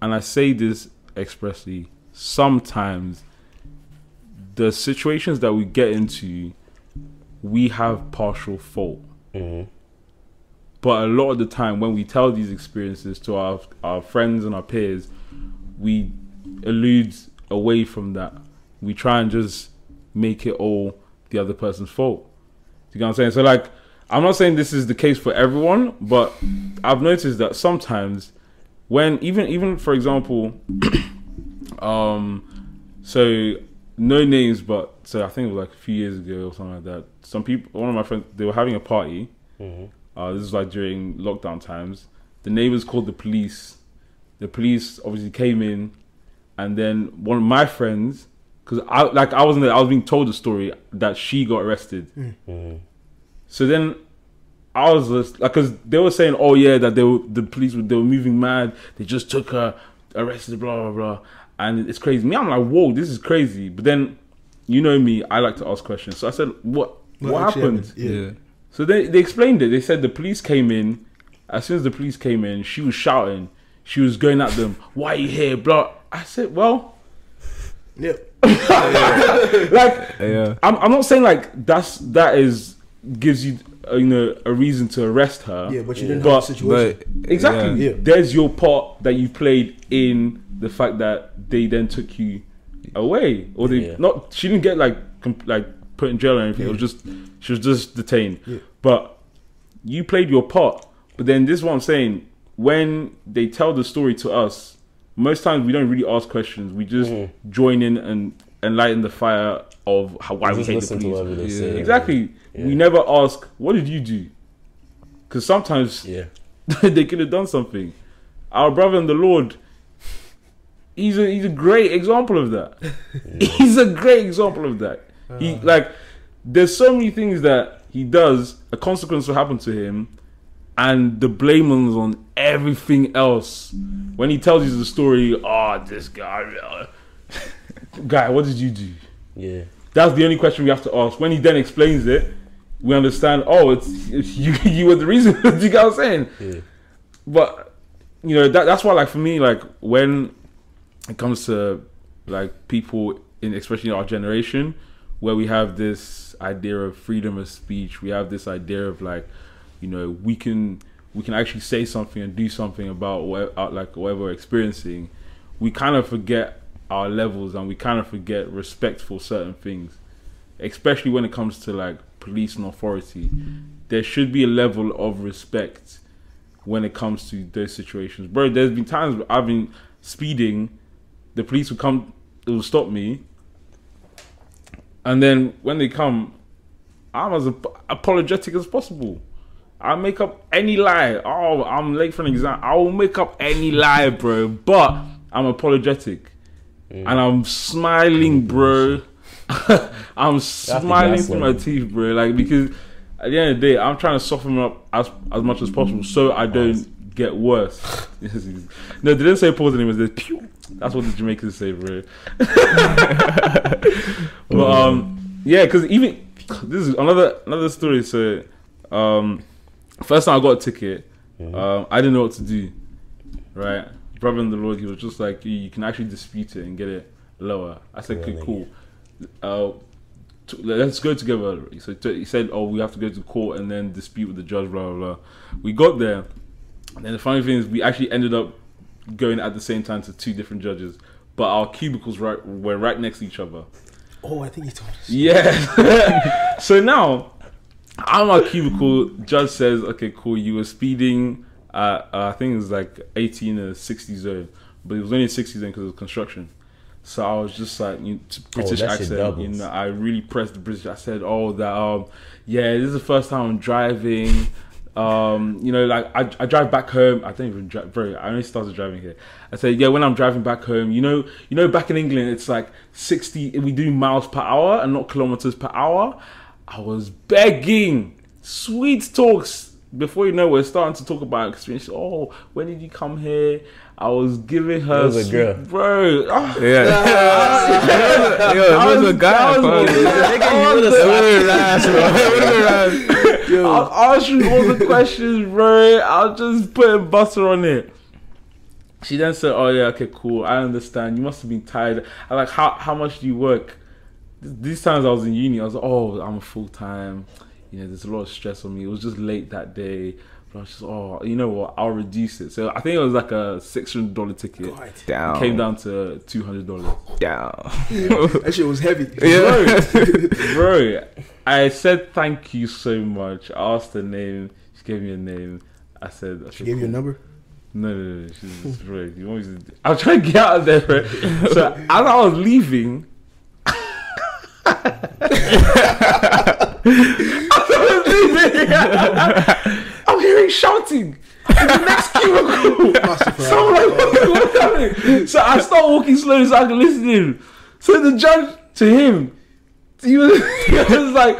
and I say this expressly, sometimes the situations that we get into, we have partial fault. hmm But a lot of the time, when we tell these experiences to our our friends and our peers, we elude away from that. We try and just make it all the other person's fault. Do you know what I'm saying? So, like, I'm not saying this is the case for everyone, but I've noticed that sometimes, when even even for example, um, so no names, but so I think it was like a few years ago or something like that. Some people, one of my friends, they were having a party. hmm Uh, this is like during lockdown times. The neighbors called the police. The police obviously came in, and then one of my friends, because I like I wasn't there, I was being told the story that she got arrested. hmm So then I was just like, because they were saying, oh yeah, that they were the police were they were moving mad. They just took her, arrested, blah blah blah, and it's crazy. Me, I'm like, whoa, this is crazy. But then, you know me, I like to ask questions. So I said, what what, actually happened? Yeah. Yeah. So they they explained it. They said the police came in. As soon as the police came in, she was shouting. She was going at them. Why are you here? Blah. I said, well, Yep. like Yeah. I'm I'm not saying like that's that is gives you uh, you know a reason to arrest her. Yeah, but you didn't But- know the situation. But Exactly. Yeah. There's your part that you played in the fact that they then took you away, or they Yeah. not. She didn't get like comp- like put in jail or anything. It was just she was just detained. Yeah. But you played your part. But then this is what I'm saying. When they tell the story to us, most times we don't really ask questions. We just Mhm. join in and enlighten the fire of how why we Just hate the listen to police. whatever they Yeah. say. Exactly. Yeah. We never ask, what did you do? Because sometimes Yeah. they could have done something. Our brother in the Lord, he's a he's a great example of that. he's a great example of that. He like there's so many things that he does, a consequence will happen to him, and the blame is on everything else. When he tells you the story, oh this guy uh, guy, what did you do? Yeah. That's the only question we have to ask. When he then explains it, we understand. Oh, it's, it's you. You were the reason. Do you get what I'm saying? Yeah. But you know that that's why, like for me, like when it comes to like people in especially our generation where we have this idea of freedom of speech. We have this idea of like, you know, we can we can actually say something and do something about what uh, like whatever we're experiencing. We kind of forget our levels and we kind of forget respect for certain things, especially when it comes to like police and authority. There should be a level of respect when it comes to those situations, bro. There's been times I've been speeding, the police will come, it will stop me, and then when they come, I'm as ap- apologetic as possible. I make up any lie. Oh, I'm late for an exam. I will make up any lie, bro. But I'm apologetic, mm. and I'm smiling, bro. I'm smiling through my teeth, bro. Like because at the end of the day, I'm trying to soften up as as much as possible, so I don't get worse. no, they didn't say pause anymore. They pew. That's what the Jamaicans say, bro. but um, yeah, because even this is another another story. So, um, first time I got a ticket, um, I didn't know what to do. Right, brother in the Lord, he was just like, you, you can actually dispute it and get it lower. I said, okay, cool. Uh, let's go together. So t- he said, oh, we have to go to court and then dispute with the judge. Blah blah blah. We got there, and then the funny thing is, we actually ended up going at the same time to two different judges, but our cubicles right were right next to each other. Oh, I think he told us. Yeah. so now, I'm a cubicle. Judge says, "Okay, cool. You were speeding. At, uh, I think it was like 18 or 60 zone, but it was only 60 zone because of construction." So I was just like, you t- British shit accent. You know, I really pressed the British. I said, "Oh, that um, yeah, this is the first time I'm driving." Um, you know, like I, I drive back home. I don't even drive. Bro, I only started driving here. I said, yeah, when I'm driving back home, you know, you know, back in England, it's like sixty. We do miles per hour and not kilometers per hour. I was begging, sweet talks. Before you know, we're starting to talk about experience. Oh, when did you come here? I was giving her, It was a girl. bro. ah, Yeah. Yo, it was a guy. I was- bro. I was answering all the questions, bro. I was just putting butter on it. She then said, "Oh yeah, okay, cool. I understand. You must have been tired. I like how how much do you work? These times I was in uni, I was like, oh, I'm a full time. You know, there's a lot of stress on me. It was just late that day, but I was just, oh, you know what? I'll reduce it. So I think it was like a six hundred dollar ticket. God, Down. Came down to two hundred dollars. Down. that shit was heavy. Yeah. bro, I said thank you so much. I asked her name. She gave me a name. I said, I She said, gave you a number. No, no, no. She's just, bro, you want me to... I was trying to get out of there, bro. So as I was leaving, as I was leaving, I'm hearing shouting in the next cubicle. So I'm like, what- what's happening? So I start walking slowly so I can listen in. So the judge, to him, he was, he was like,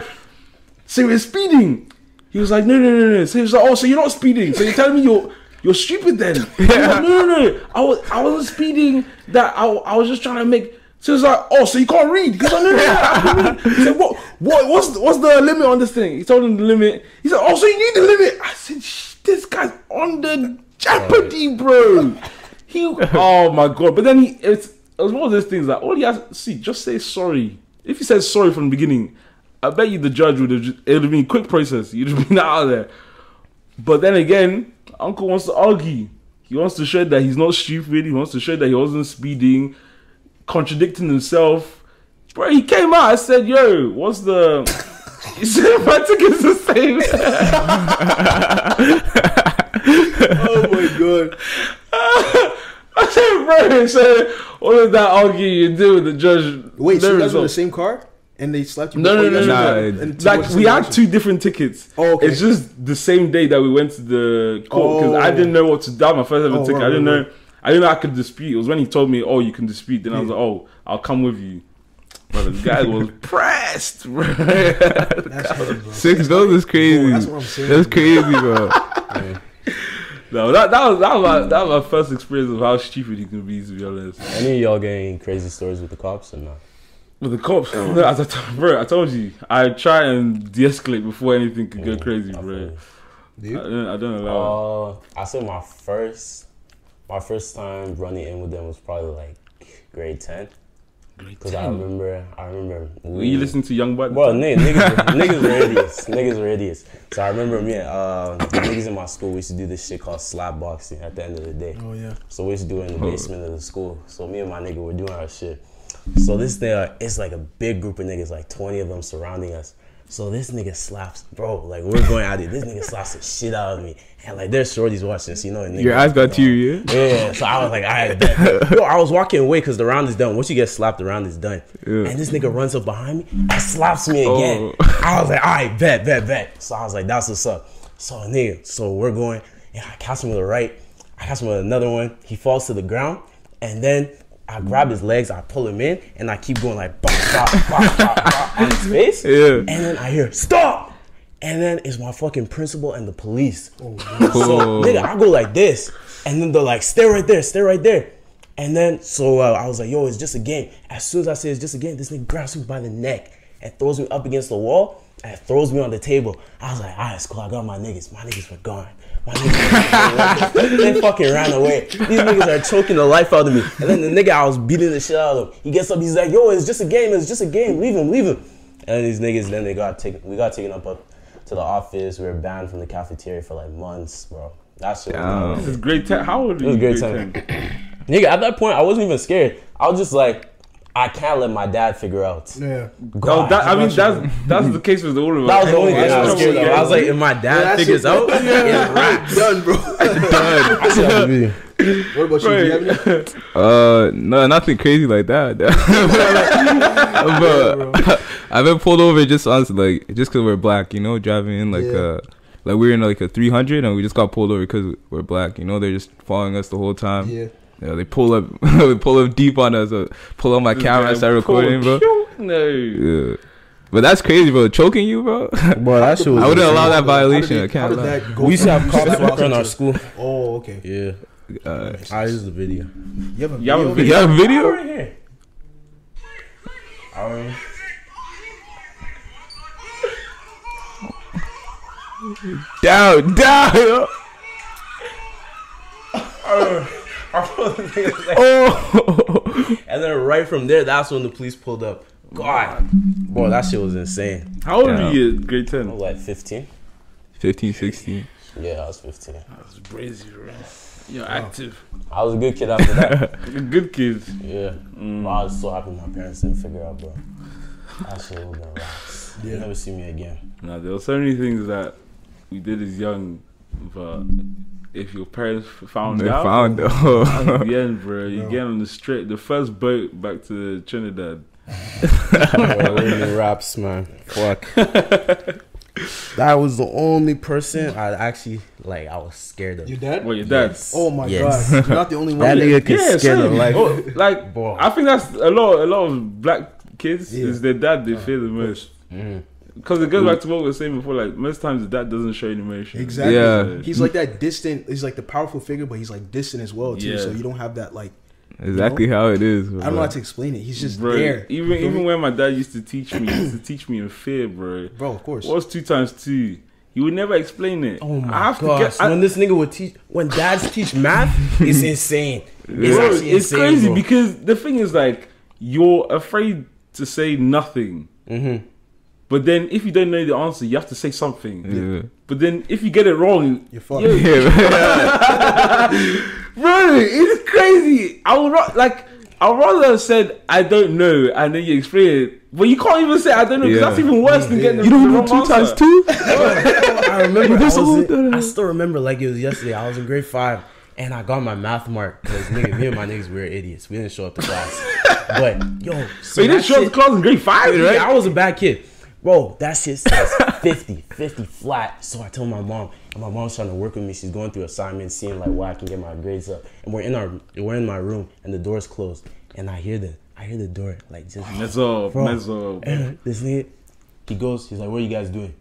so you're speeding. He was like, no, no, no, no. So he was like, oh, so you're not speeding. So you're telling me you're you're stupid then? I was like, no, no, no. I was I wasn't speeding. That I, I was just trying to make. So was like, oh, so you can't read? He was like, no, no, no. I can read. He said, what, what, what's the, what's the limit on this thing? He told him the limit. He said, oh, so you need the limit? I said, "Shh, this guy's on the jeopardy, bro. He, oh my god. But then he, it's it was one of those things that all he has see, just say sorry. If he said sorry from the beginning, I bet you the judge would have. ju- It would have been a quick process. You'd have been out of there. But then again, Uncle wants to argue. He wants to show that he's not stupid. He wants to show that he wasn't speeding, contradicting himself. Bro, he came out. I said, "Yo, what's the?" He said, "My ticket's the same." Oh my god. I said, "Bro, so all of that arguing you do with the judge." Wait, so you guys were in the same car and they slapped you? No, no, no, no, no. like we had two different tickets. Oh, okay. It's just the same day that we went to the court because I Oh. didn't know what to do. My first ever Oh, ticket. right, I didn't right, know. I didn't know I could dispute. It was when he told me, "Oh, you can dispute." Then I was like, "Oh, I'll come with you." But the guy was pressed. bro. That's heavy, bro. Six dollars is Oh, crazy. that's what I'm saying. That's crazy, bro. no, that, that was that was my that was my first experience of how stupid he can be. To be honest, Any of y'all getting crazy stories with the cops or not? with the cops, no, as I t- bro, I told you, I try and de-escalate before anything could go Mm, crazy, bro. you. Do I you? don't, I don't allow. it. Uh, I say my first, my first time running in with them was probably like grade ten. Cause I remember, I remember. Were you listening to Young Buck? Well, niggas, niggas, were- niggas were idiots. Niggas were idiots. So I remember me, and, uh, the niggas in my school. We used to do this shit called slap boxing. At the end of the day, Oh yeah. so we used to do it in the basement of the school. So me and my nigga were doing our shit. So this thing, uh, it's like a big group of niggas, like 20 of them surrounding us. So this nigga slaps, bro, like we're going out there. This nigga slaps the shit out of me. And like there's shorties watching, so you know. Your eyes got teary, yeah? yeah, so I was like, I bet. Yo, I was walking away because the round is done. Once you get slapped, the round is done. Yeah. And this nigga runs up behind me and slaps me oh. again. Oh. I was like, all right, bet, bet, bet. So I was like, that's what's up. So nigga, so we're going, and I catch him with a right. I catch him with another one. He falls to the ground, and then I grab his legs, I pull him in, and I keep going like, bop, bop, bop, bop, bop, on his face. Yeah. And then I hear, stop! And then it's my fucking principal and the police. So, Oh. nigga, I go like this, and then they're like, "Stay right there, stay right there." And then, so uh, I was like, "Yo, it's just a game." As soon as I say it's just a game, this nigga grabs me by the neck and throws me up against the wall and throws me on the table. I was like, "Alright, it's cool. I got my niggas. My niggas were gone." My niggas they fucking ran away. These niggas are choking the life out of me. And then the nigga I was beating the shit out of him. He gets up, he's like, "Yo, it's just a game. It's just a game. Leave him, leave him." And these niggas, then they got taken. We got taken up up to the office. We were banned from the cafeteria for like months, bro. That shit. Was Damn. This is great. 10. How old are was you? grade grade 10. 10? Nigga, at that point, I wasn't even scared. I was just like, I can't let my dad figure out. Yeah. Oh, God, that, I mean, that's that's the case with all of us. that was the only Yeah, thing I was scared of. I was like, if my dad that's figures it. out, it's rap. Done, bro. I should have a what about you? Do you have any? Uh, no, nothing crazy like that. but I've been pulled over just honestly, like just because we're black, you know, driving in like Yeah. uh like we are in like a 300 and we just got pulled over because we're black. You know, they're just following us the whole time. Yeah. Yeah, they pull up, they pull up deep on us. Uh, pull out my camera and start recording, bro. No. Yeah. But that's crazy, bro. Choking you, bro. Bro, that shit was I wouldn't allow that How did violation. it- I how can't did lie. that go We used to have cops slap in our school. Oh, okay. Yeah. Uh, I use the video. You have a You have a video? you have a video? Right here. Um, Down, down. Yo. Oh. and then right from there, that's when the police pulled up. God, boy, that shit was insane. How old Damn. are you? Grade I 10. was like 15. 15, 16. Yeah, I was 15. That's crazy, bro. You're active. I was a good kid after that. Good kid. yeah. Mm. But I was so happy my parents didn't figure out, bro. That shit would have been rocks. Yeah. You never see me again. Now, there were so many things that we did as young, but if your parents found They out, found out. the end, bro. You No. get on the straight, the first boat back to Trinidad. Bro, Whitney raps, man. Fuck. that was the only person I actually like. I was scared of. Your dad? Well, your dad. Yes. Oh my Yes. god. You're not the only one. That nigga could Yeah, scare the life. Oh, like Boy. I think that's a lot. A lot of black kids Yeah. is their dad they fear the most Mhm. Because it goes back to what we were saying before. Like most times, the dad doesn't show any emotion. Exactly. Yeah. He's like that distant. He's like the powerful figure, but he's like distant as well too. Yeah. So you don't have that like. exactly how it is. I don't know how to explain it. He's just bro, there. even even when my dad used to teach me, he used to teach me in fear, bro. bro, of course. What's two times two? He would never explain it. Oh my I have gosh! to get. I, when this nigga would teach, when dads teach math, it's insane. It's bro, actually it's insane, crazy bro. because the thing is like you're afraid to say nothing. Mhm. But then, if you don't know the answer, you have to say something. Yeah. But then, if you get it wrong, You're fucked. yo, Yeah. bro, it's crazy. I would ra- like. I'd rather have said I don't know and then you explain it, but you can't even say I don't know because Yeah. that's even worse than getting You the don't know wrong two times answer. two? I remember. I, This was in- I still remember like it was yesterday. I was in grade five, and I got my math mark because nigga, me and my niggas we were idiots. We didn't show up to class. But yo, so So you didn't show up to class in grade five, Yeah, right? I was a bad kid. Bro, that shit says 50, 50 flat. So I told my mom, and my mom's trying to work with me. She's going through assignments, seeing like why I can get my grades up. And we're in our we're in my room and the door's closed. And I hear the I hear the door like just Mezzo, Bro. mezzo. and this nigga, he goes, he's like, what are you guys doing?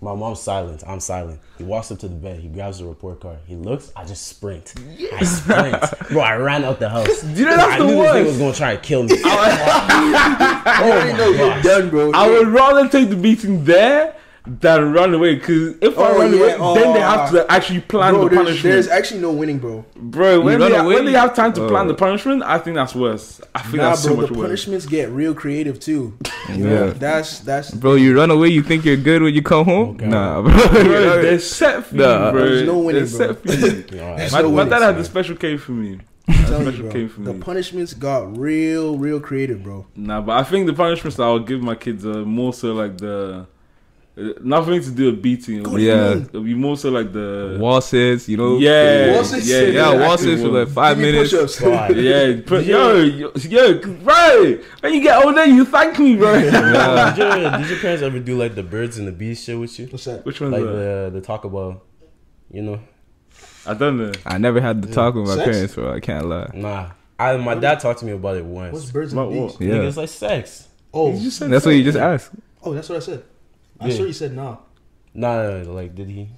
My mom's silent. I'm silent. He walks up to the bed. He grabs the report card. He looks. I just sprint. I sprint. Bro, I ran out the house. Do you know that's I the knew this nigga was going to try to kill me. oh my know you're gosh. done, bro. I would rather take the beating there than run away. Because if I Oh, run yeah, away, then they oh, have to actually plan bro, the there's, punishment. there's actually no winning, bro. Bro, when they, away? when they have time to plan Oh. the punishment, I think that's worse. I think Nah, that's bro, so much the worse. punishments get real creative too. You know, Yeah. that's that's Bro, you run away, you think you're good when you come home? Okay. Nah, bro. Bro, they're set for Nah. you, bro. There's no winning, they're bro. set for you. You know, There's my, no my winning, dad had a special K for me. I'm you, came from The me. punishments got real, real creative, bro. Nah, but I think the punishments that I'll give my kids are more so like the uh, nothing to do with beating. It'll be, Yeah. it'll be more so like the Wall sits, you know. yeah, Wall sits, yeah, yeah, Yeah, wall sits for like five Give minutes. push-ups. Yeah, put, yo, yo, yo, bro. When you get older, you thank me, bro. did, your, did your parents ever do like the birds and the bees shit with you? What's that? Which one's Like the the talk about, you know? I don't know. I never had to talk with my Sex? parents, bro. I can't lie. Nah, I my dad talked to me about it once. What's birds and what? bees? Yeah. Nigga, it's like sex. Oh, You just said That's what you just sex. asked. oh, that's what I said. I Yeah. sure you said nah. Nah, like did he?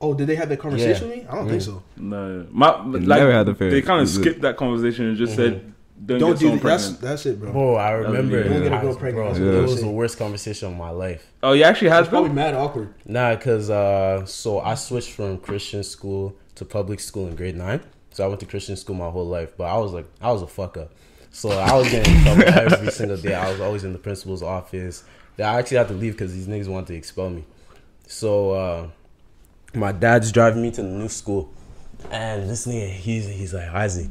Oh, did they have that conversation with me? I don't think so. No, my like never had the they kind of skipped that conversation and just said, "Don't, Don't get do someone that. That's pregnant." that's it, bro. Bro, I remember. Don't get a I- girl pregnant, Bro, that's what it was the worst conversation of my life. Oh, you actually had probably mad awkward. Nah, cause uh, so I switched from Christian school to public school in grade nine. So I went to Christian school my whole life, but I was like, I was a fuck up. So I was getting in trouble every single day. I was always in the principal's office. That I actually had to leave because these niggas wanted to expel me. So uh, my dad's driving me to the new school, and this nigga, he's he's like Isaac.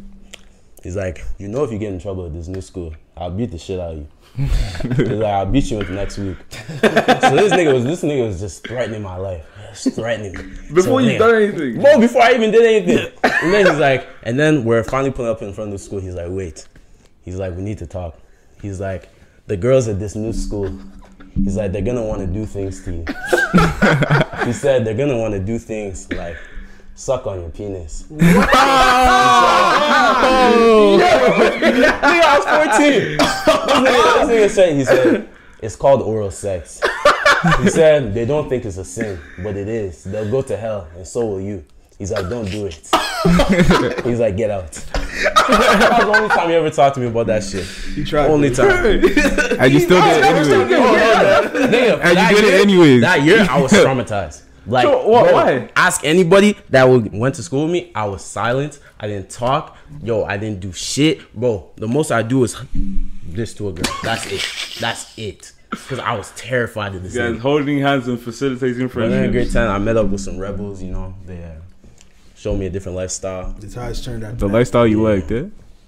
He's like, you know, if you get in trouble at this new school, I'll beat the shit out of you. He's like, I'll beat you next week. so this nigga was this nigga was just threatening my life, just threatening me. Before So, you nigga, done anything. Bro, before I even did anything. And then he's like, and then we're finally pulling up in front of the school. He's like, wait. He's like, we need to talk. He's like, the girls at this new school, he's like, they're gonna want to do things to you. he said they're gonna want to do things like suck on your penis. Nigga, I was 14. This nigga, this nigga said, he said, it's called oral sex. He said they don't think it's a sin, but it is. They'll go to hell, and so will you. He's like, don't do it. He's like, get out. That was the only time he ever talked to me about that shit. You tried. Only time. And you still did it anyway. Nigga, And you did it year- anyways. That year, I was traumatized. Like, So, what- bro, why? ask anybody that would, went to school with me. I was silent. I didn't talk. Yo, I didn't do shit, bro. The most I do is this to a girl. That's it. That's it. Because I was terrified of this. Guys holding hands and facilitating then in grade ten, I met up with some rebels. You know, they uh, showed me a different lifestyle. The tides turned out. The lifestyle you liked, eh?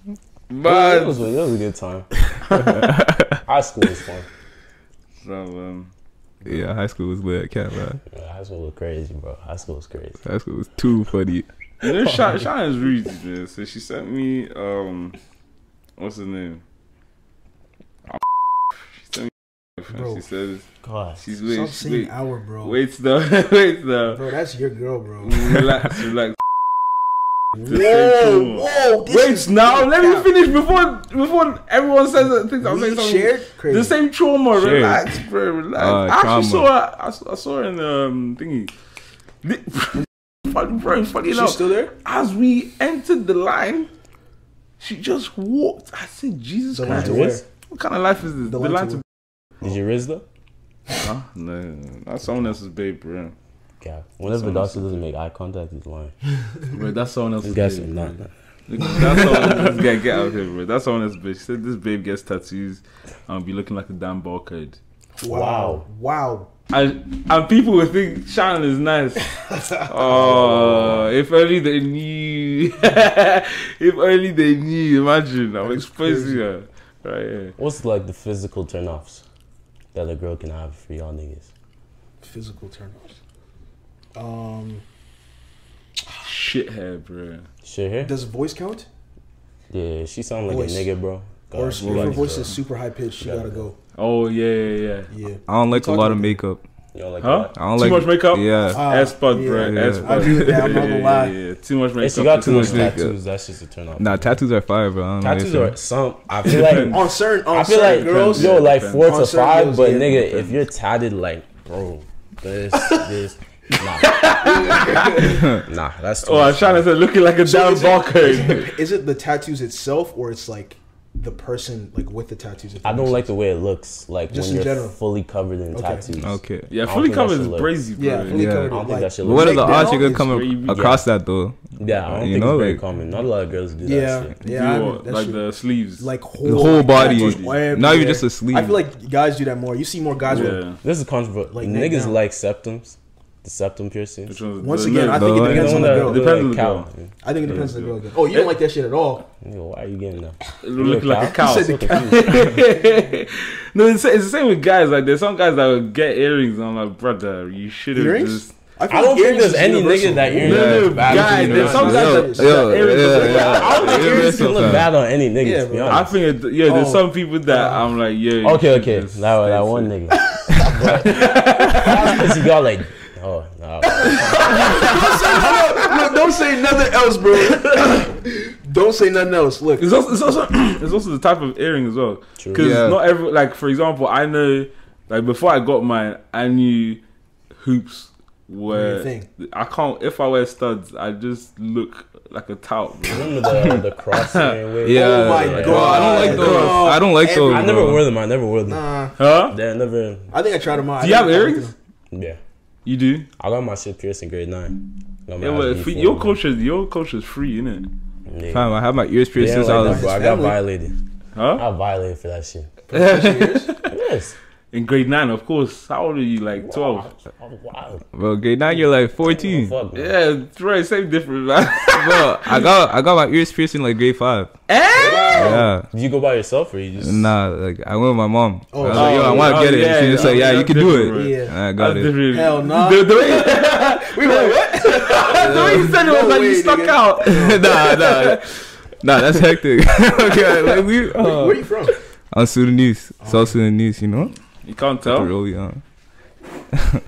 It But was, it was a good time. High school was fun. so, um, Yeah, high school was lit. I can't lie. Yeah, high school was crazy, bro. High school was crazy. High school was too funny. you know, Sha- Shannon's rude, man. So she sent me, um, what's her name? She sent me, and Bro. she says God. she's Stop wait, saying wait, our, bro. wait, though, wait, though. Bro, that's your girl, bro. Relax, relax. Whoa, whoa. this Wait now, let me finish before before everyone says that thinks I'm saying something. shared crazy. The same trauma. Shared. Relax, bro. Relax. Uh, I actually trauma. saw her. I saw, I saw her in the um, thingy. Funny, bro. Funny She's enough, still there? as we entered the line, she just walked. I said, Jesus The Christ, to what kind of life is this? The The, line line to to. Did you riz though? Huh? No, no, no, that's someone else's babe, bro. Yeah. Whenever the doctor doesn't make eye contact, he's lying. Bro, that's someone else's This guy's not. That's someone this guy get out of here, bro. That's someone else's bitch. Said this babe gets tattoos and be looking like a damn barcode. Wow. Wow. And and people would think Shannon is nice. oh, if only they knew. if only they knew. Imagine I'm exposing her. Right here. What's like the physical turnoffs that a girl can have for y'all niggas? Physical turnoffs. Um, Shit hair, bro. Shithead. does voice count? Yeah, she sound like Voice. a nigga, bro. God, Or if her gotta voice go. is super high pitched, she Gotta gotta go. go. Oh yeah, yeah, yeah. Yeah. I don't like a lot of makeup. You know, like Huh? I don't like Too like much makeup? Yeah. Ah, S spot, yeah. bro. Yeah. S I spot. agree with that, I'm not gonna lie. Yeah, yeah. Too much makeup. If you got too much too much tattoos, that's just a turn off. Nah, tattoos are fire, bro. I don't know tattoos you're are some. I feel like On certain, on I feel certain like girls, yo, like four On to five, girls, but yeah, nigga, depends. if you're tatted like, bro, this, this, nah, nah, that's too Oh, I was much. trying to say looking like a So damn is, barcode. it, is it the tattoos itself, or it's like the person like with the tattoos. I don't like sense. the way it looks. Like Just when in you're general. fully covered in Okay. tattoos. Okay. Yeah, fully covered is crazy, bro. Yeah, fully Yeah. I covered. don't think that should But what are the Like, odds now you're gonna come very- a- across that though? Yeah, I don't You think know, it's very like- common. Not a lot of girls do Yeah, that shit. yeah, Do I- what? that like shit- the sleeves. like whole, The whole like, body, tattoos not everywhere. even just a sleeve. I feel like guys do that more. You see more guys with. This is controversial. Like Niggas like septums, the septum piercing. Once again, I think it depends on the girl. look Depends on the cow. I think it depends on the girl again. Oh, you don't like that shit at all. Why are you getting that? It look like a cow. He said So the confused. no, it's, it's the same with guys. Like there's some guys that would get earrings. And I'm like, brother, you should have Earrings? just. I feel don't think earrings there's is any universal. nigga that No, earrings no, look bad guys, on there's some universal. guys that, Yo, that earrings yeah, look like- yeah. I don't think Yeah, earrings can look bad on any nigga, Yeah, to be bro. I honest. think, it, yeah, there's Oh. some people that I'm like, yeah. you Okay, should okay. just That, that one nigga. But because you got like, oh, no. Look, don't say nothing else, bro. don't say nothing else. Look, It's also, it's also it's also the type of earring as well. True. Because Yeah. not every like for example, I know like before I got mine, I knew hoops Were your were. thing. I can't if I wear studs, I just look like a tout. Remember the, the cross earring? Yeah. Oh my Like, Bro, uh, I don't like God. those. I don't like those. I never bro. wore them. I never wore them. nah. Huh? They never. I think I tried them out. Do you have think I liked earrings? Yeah. You do? I got my shit pierced in grade nine. Got my Yeah, but ass if beat your for culture, your culture is free, innit? it. Yeah. Fam, I have my ears They pierced ain't since I was. that, bro. I got violated. Huh? got violated for that shit. Yes. In grade nine, of course. How old are you? Like twelve? Oh, wow. Bro, grade nine, you're like 14. Fuck. Yeah, it's right. Same difference, man. Bro, I got I got my ears pierced in like grade five. Yeah. Did you go by yourself or you just? Nah, like I went with my mom. Oh, I was like, yo, I want to oh, get it. yeah, she just like, yeah, you can do it. Yeah. And I got That's it. different. Hell nah. The, the way, We were like, what? the way you said it was No like you stuck nigga. out. nah, nah, nah. That's hectic. okay, like we. Where, Uh, where you from? I'm Sudanese, South Sudanese. You know, You can't They're tell. really young.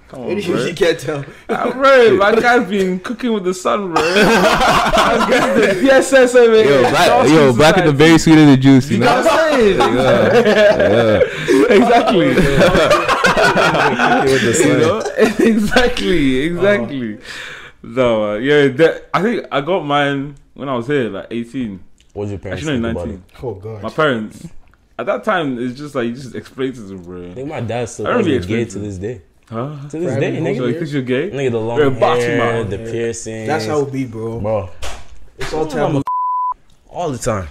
Come on, bro. you can't tell. Ah, bro, my guy's been cooking with the sun, bro. I'm getting the PSS over Yo, here. black, yo, skin black at the very sweet of the juice. You You know. gotta say it. Yeah, yeah. exactly. you know? exactly, exactly. No, uh, yeah, that, I think I got mine when I was here, like 18. What'd your parents Actually, no, 19. Oh god. My parents, at that time, it's just like, you just explain to them, I bro. think my dad still I don't calls really gay explain to to this day. Huh? To this For day, having So nigga. you think you're gay? Nigga, the long You're boxing hair, man. the Yeah. piercing. That's how it be, bro. bro. It's all I'm all the time.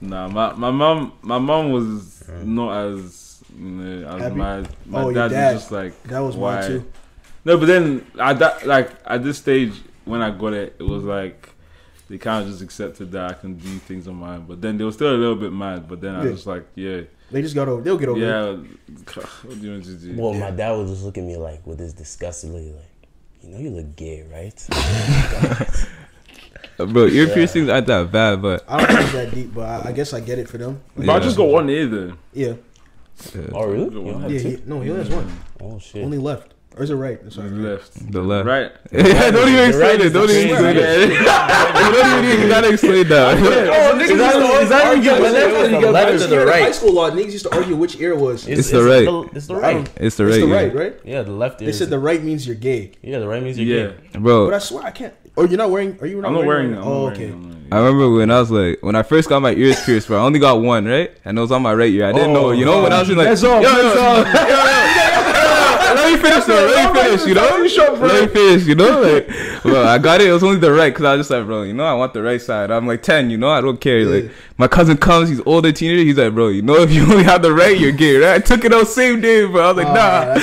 Nah, my my mom my mom was mm. not as you know, as Happy? my my Oh, dad, dad. was just like That was why? mine too. No, but then at that like at this stage when I got it, it was like they kind of just accepted that I can do things on my own. But then they were still a little bit mad. But then I Yeah. was like, yeah, They just got over. They'll get over. yeah. What do you want to do? Well, my dad would just look at me like with his disgustedly like, you know, you look gay, right? Bro, ear Yeah. piercings aren't that bad, but I don't think it's that deep, but I, I guess I get it for them. But I just got one ear though. Yeah. oh, really? You one. don't have Yeah. He, no, he only has one. Oh shit. Only left. Or is it right? Sorry. Left, the left. right. Yeah, don't even The right explain it. is Don't even explain crazy. it. You don't even you gotta explain that. Oh, niggas, Is that- is that argue you get with left left or and you you get get left to the In right? high school law, niggas used to argue which ear was. It's, It's the right. It's the right. It's the right. It's right. the yeah. right, right? Yeah, the left They said the right means you're gay. yeah, the right means you're Yeah, Bro. But I swear I can't. Oh, you're not wearing? Are you not I'm not wearing? wearing it. Oh, okay. wearing it. I'm not oh, wearing it. I remember when I was like, when I first got my ears pierced, bro. I only got one, right? And it was on my right ear. I didn't know. You know, when I was in like, That's all, yo, yo, that's yo, all. yo, yo, yo, let me finish though. Let me finish. You know, let me finish. You know, like, bro, I got it. It was only the right because I was just like, bro, you know, I want the right side. I'm like ten. You know, I don't care. Like, my cousin comes. He's older teenager. He's like, bro, you know, if you only have the right, you're gay, right? I took it out same day, bro. I was like, Ah,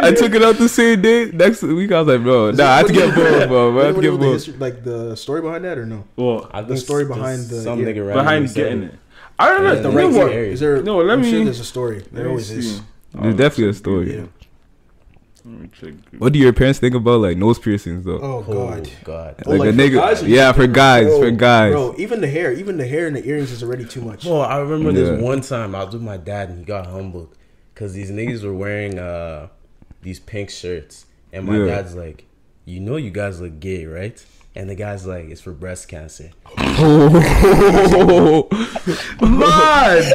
nah. I took it out the same day. Next week, I was like, bro, nah, I have to get both, bro. I have to get the both. like the story behind that, or no? What? I The story behind the some nigga Behind getting it. I don't know. Yeah, The the right know right what? ear. ear. Is there? No, let I'm me- sure there's a story. There always is. There's definitely a story. Yeah. Let me check. What do your parents think about like nose piercings though? Oh Oh god. god. Oh, Like a for nigga- guys yeah, for guys, Bro, for guys. Bro, even the hair, even the hair and the earrings is already too much. Well, I remember this one time I was with my dad and he got humbled because these niggas were wearing uh these pink shirts and my Yeah. dad's like, you know, you guys look gay, right? And the guy's like, it's for breast cancer. Oh, Man!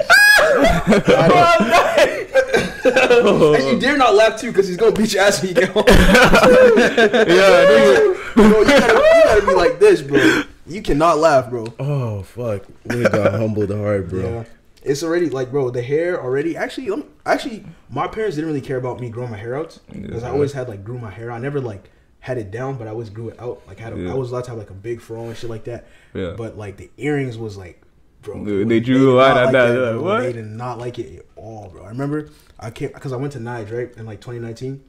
And you dare not laugh too, because he's gonna beat your ass when you get home. yeah, nigga. bro, you gotta, you gotta be like this, bro. You cannot laugh, bro. Oh fuck, we got humbled hard, bro. Yeah. It's already like, bro, the hair already. Actually, let me, actually, my parents didn't really care about me growing my hair out because I always had like grew my hair. out. I never like had it down, but I always grew it out. Like I had, a, Yeah. I was allowed to have like a big fro and shit like that. Yeah. But like the earrings was like, bro, They- they drew did a line not at that, bro. like, what? They did not like it at all, bro. I remember I came because I went to Nigeria in like 2019.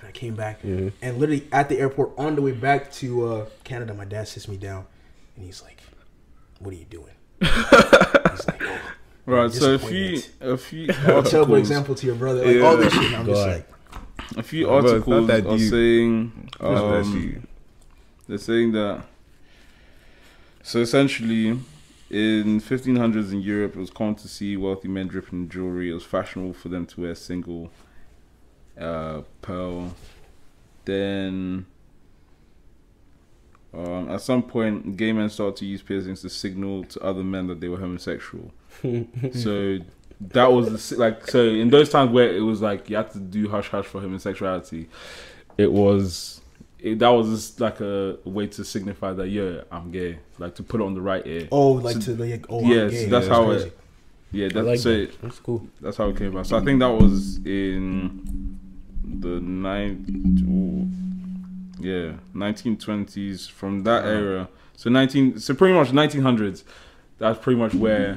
And I came back and literally at the airport on the way back to uh, Canada, my dad sits me down and he's like, "What are you doing?" he's like, "Oh, Right, so a few disappointment." a few A terrible articles, example to your brother, like all this shit. And I'm Go just ahead. like, a few Bro, it's not articles that are deep. saying um, they're saying that. So essentially, in 1500s in Europe, it was common to see wealthy men dripping in jewelry. It was fashionable for them to wear single uh, pearl. Then, um, at some point, gay men started to use piercings to signal to other men that they were homosexual. so that was the, like so in those times where it was like you had to do hush hush for homosexuality, it was it, that was just like a way to signify that yeah I'm gay, like to put it on the right ear. oh, like So- to like, oh, yes, I'm gay. that's That's how crazy. it. Yeah, that's like so that. That's cool. that's how it came about. So I think that was in the nine, yeah, nineteen twenties. From that era, so nineteen, so pretty much nineteen hundreds. That's pretty much where,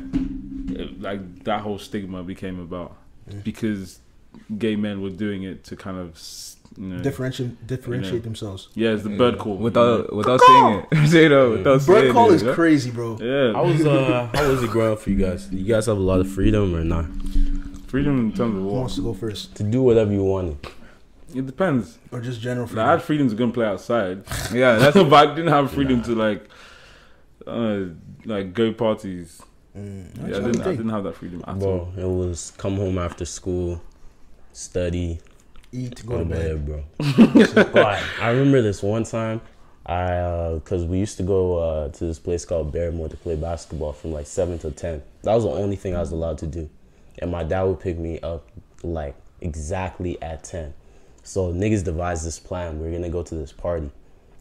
it, like, that whole stigma became about, because gay men were doing it to kind of, s- you know, differentiate differentiate You know. themselves. yeah, it's the bird call without without saying it. Say no, without saying Bird call it, is you know? crazy, bro. yeah, How was uh how was it growing up for you guys? You guys have a lot of freedom or not? freedom in terms of Who wants to go first, To do whatever you wanted. It depends. or just general Like, I had freedom? freedom to go and play outside. Yeah, that's but I didn't have freedom to like, uh, like go parties. Mm, Yeah, I didn't. I didn't have that freedom at all. Bro, it was come home after school, study, Eat, go to bed. bro. I remember this one time, I uh, cause we used to go uh, to this place called Barrymore to play basketball from like seven to ten. That was the only thing I was allowed to do, and my dad would pick me up like exactly at ten. So niggas devised this plan. We are gonna go to this party,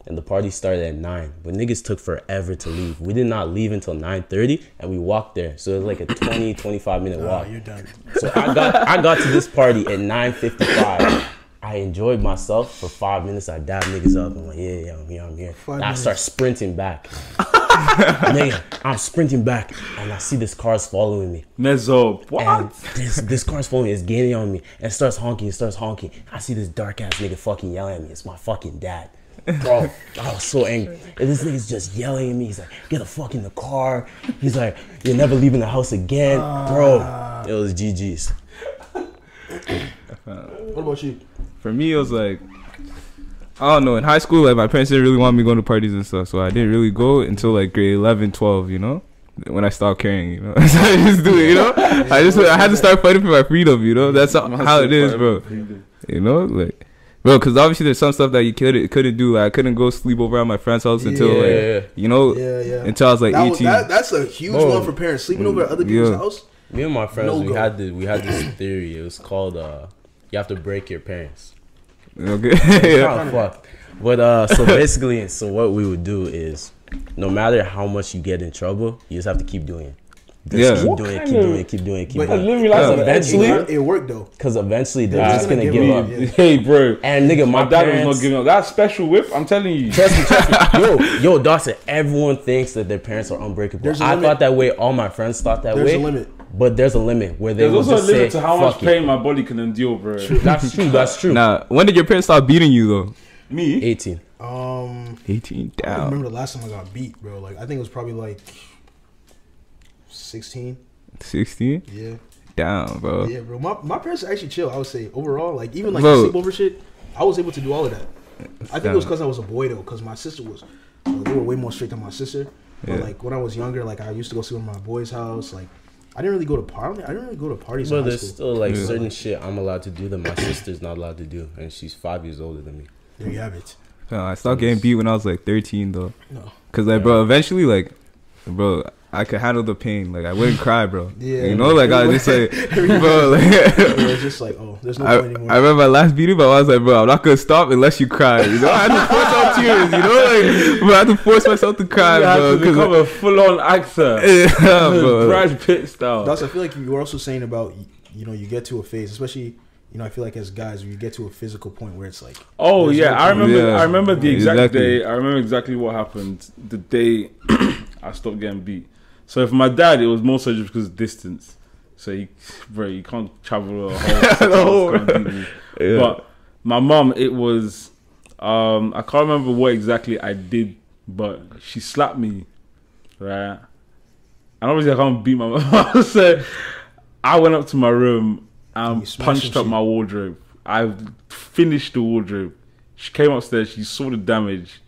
and the party started at nine. But niggas took forever to leave. We did not leave until nine thirty, and we walked there. So it was like a 20, 25 minute Oh, walk. you're done. So I got I got to this party at 9:55. I enjoyed myself for five minutes. I dab niggas up. I'm like, yeah, yeah, I'm here, I'm here. And I start sprinting back. Nigga, I'm sprinting back, and I see this car's following me. Mezzo, what? And this this car's following me. It's gaining on me, and it starts honking. It starts honking. I see this dark ass nigga fucking yelling at me. It's my fucking dad. Bro, I was so angry. And this nigga's just yelling at me. He's like, get the fuck in the car. He's like, you're never leaving the house again. Bro, ah. it was GG's. What about you? For me, it was like, I don't know. In high school, like my parents didn't really want me going to parties and stuff, so I didn't really go until like grade 11, 12, You know, when I stopped caring. You know, so I just do it. You know, I just I had to start fighting for my freedom. You know, that's how, how it is, bro. You know, like. Bro, because obviously there's some stuff that you couldn't couldn't do. Like I couldn't go sleep over at my friend's house until Yeah. like you know Yeah, yeah. until I was like that was, 18. that, that's a huge Bro. one for parents sleeping over at other people's Yeah. house. Me and my friends, No we go. had the, we had this theory. It was called uh, you have to break your parents. okay, yeah. kind of fucked. But uh, so basically, so what we would do is, no matter how much you get in trouble, you just have to keep doing it. Just Yeah. keep What doing it, keep doing it, keep doing it, keep But- doing it. Living like Because that. eventually, It, it worked though. because eventually they're They're just gonna gonna give give up. up. Yeah. Hey, bro. And nigga, my, My dad was parents, not giving up. That special whip, I'm telling you. Trust me, trust me. Yo, yo, Dawson, everyone thinks that their parents are unbreakable. There's a I limit. thought that way. All my friends thought that There's way. There's a limit. But there's a limit where they There's will also a limit say, to how much "Fuck it." pain my body can endure, bro. That's true. That's true. Now, when did your parents stop beating you though? Me? 18. Um, 18 I remember the last time I got beat, bro. Like I think it was probably like sixteen. 16 Yeah, down, bro. yeah, bro. My my parents are actually chill. I would say overall, like even like Bro. the sleepover shit, I was able to do all of that. I think it was because I was a boy though, because my sister was. uh, they were way more strict than my sister. But Yeah. like when I was younger, like I used to go sleep in my boy's house. Like I didn't really go to party. I didn't really go to parties. But in high there's school. still like Yeah. certain shit I'm allowed to do that my sister's not allowed to do, and she's five years older than me. There you have it. No, I stopped getting beat when I was like 13 though. No. Cause like, bro, eventually, like, bro, I could handle the pain. Like I wouldn't cry, bro. Yeah. you know, like I just like, bro, like. it's just like, oh, there's no I, point anymore. I remember my last beating, but I was like, bro, I'm not gonna stop unless you cry. You know, I had to force out tears. You know, like, bro, I had to force myself to cry, you bro. have to 'cause- become a full-on actor, yeah, bro. Brad Pitt style. That's I feel like you were also saying about you know you get to a phase, especially you know I feel like as guys you get to a physical point where it's like Oh yeah, no I remember. Yeah. I remember the exact Exactly. day. I remember exactly what happened the day I stopped getting beat. So for my dad, it was more so just because of distance. So he, bro, you can't travel a whole. six hours to come beat me. Yeah. But my mom, it was. Um, I can't remember what exactly I did, but she slapped me, right? And obviously I can't beat my mom. so I went up to my room and punched up shit. my wardrobe. I finished the wardrobe. She came upstairs. She saw the damage,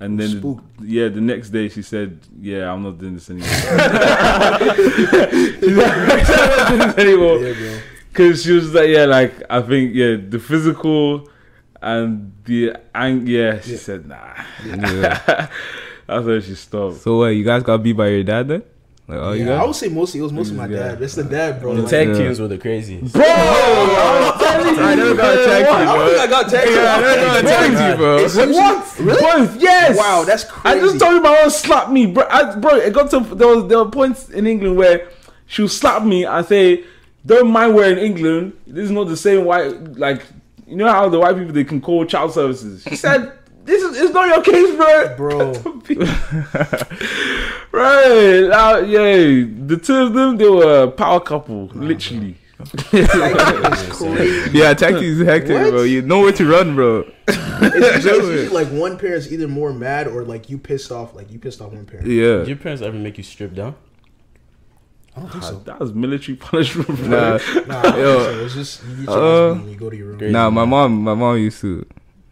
and then Spooked. yeah, the next day she said, "Yeah, I'm not doing this anymore." She's like, "I'm not doing this anymore." yeah. Because she was like, yeah, like I think, yeah, the physical and the ang, yeah. She Yeah. said, nah. Yeah. That's where she stopped. So what? You guys got beat by your dad then? Like, oh, you Yeah, I would say mostly it was mostly my dad. It's the dad, bro. The Like, tag Yeah. teams were the craziest. Bro, I'm telling you, I never got man. attacked, I don't think I got tagged. Yeah, I never got attacked, you, bro. It's- What? Really? Both, yes. Wow, that's crazy. I just told you my mom slapped me, bro. I, bro, it got to there was there were points in England where she'll slap me and say, "Don't mind we're in England. This is not the same white like you know how the white people they can call child services." She said, "This is it's not your case, bro." Bro. right now, yeah, the two of them they were a power couple, literally. It's. Yeah, attack is hectic, What? bro. You know where to run, bro. It's usually, it's usually like one parent's either more mad or like you pissed off. Like you pissed off one parent. Yeah. Did your parents ever make you strip down? I don't think so. That was military punishment, bro. Nah, Nah, I Yo. so. It's just you get your Uh, ass and you go to your room. Nah, my mom, my mom used to.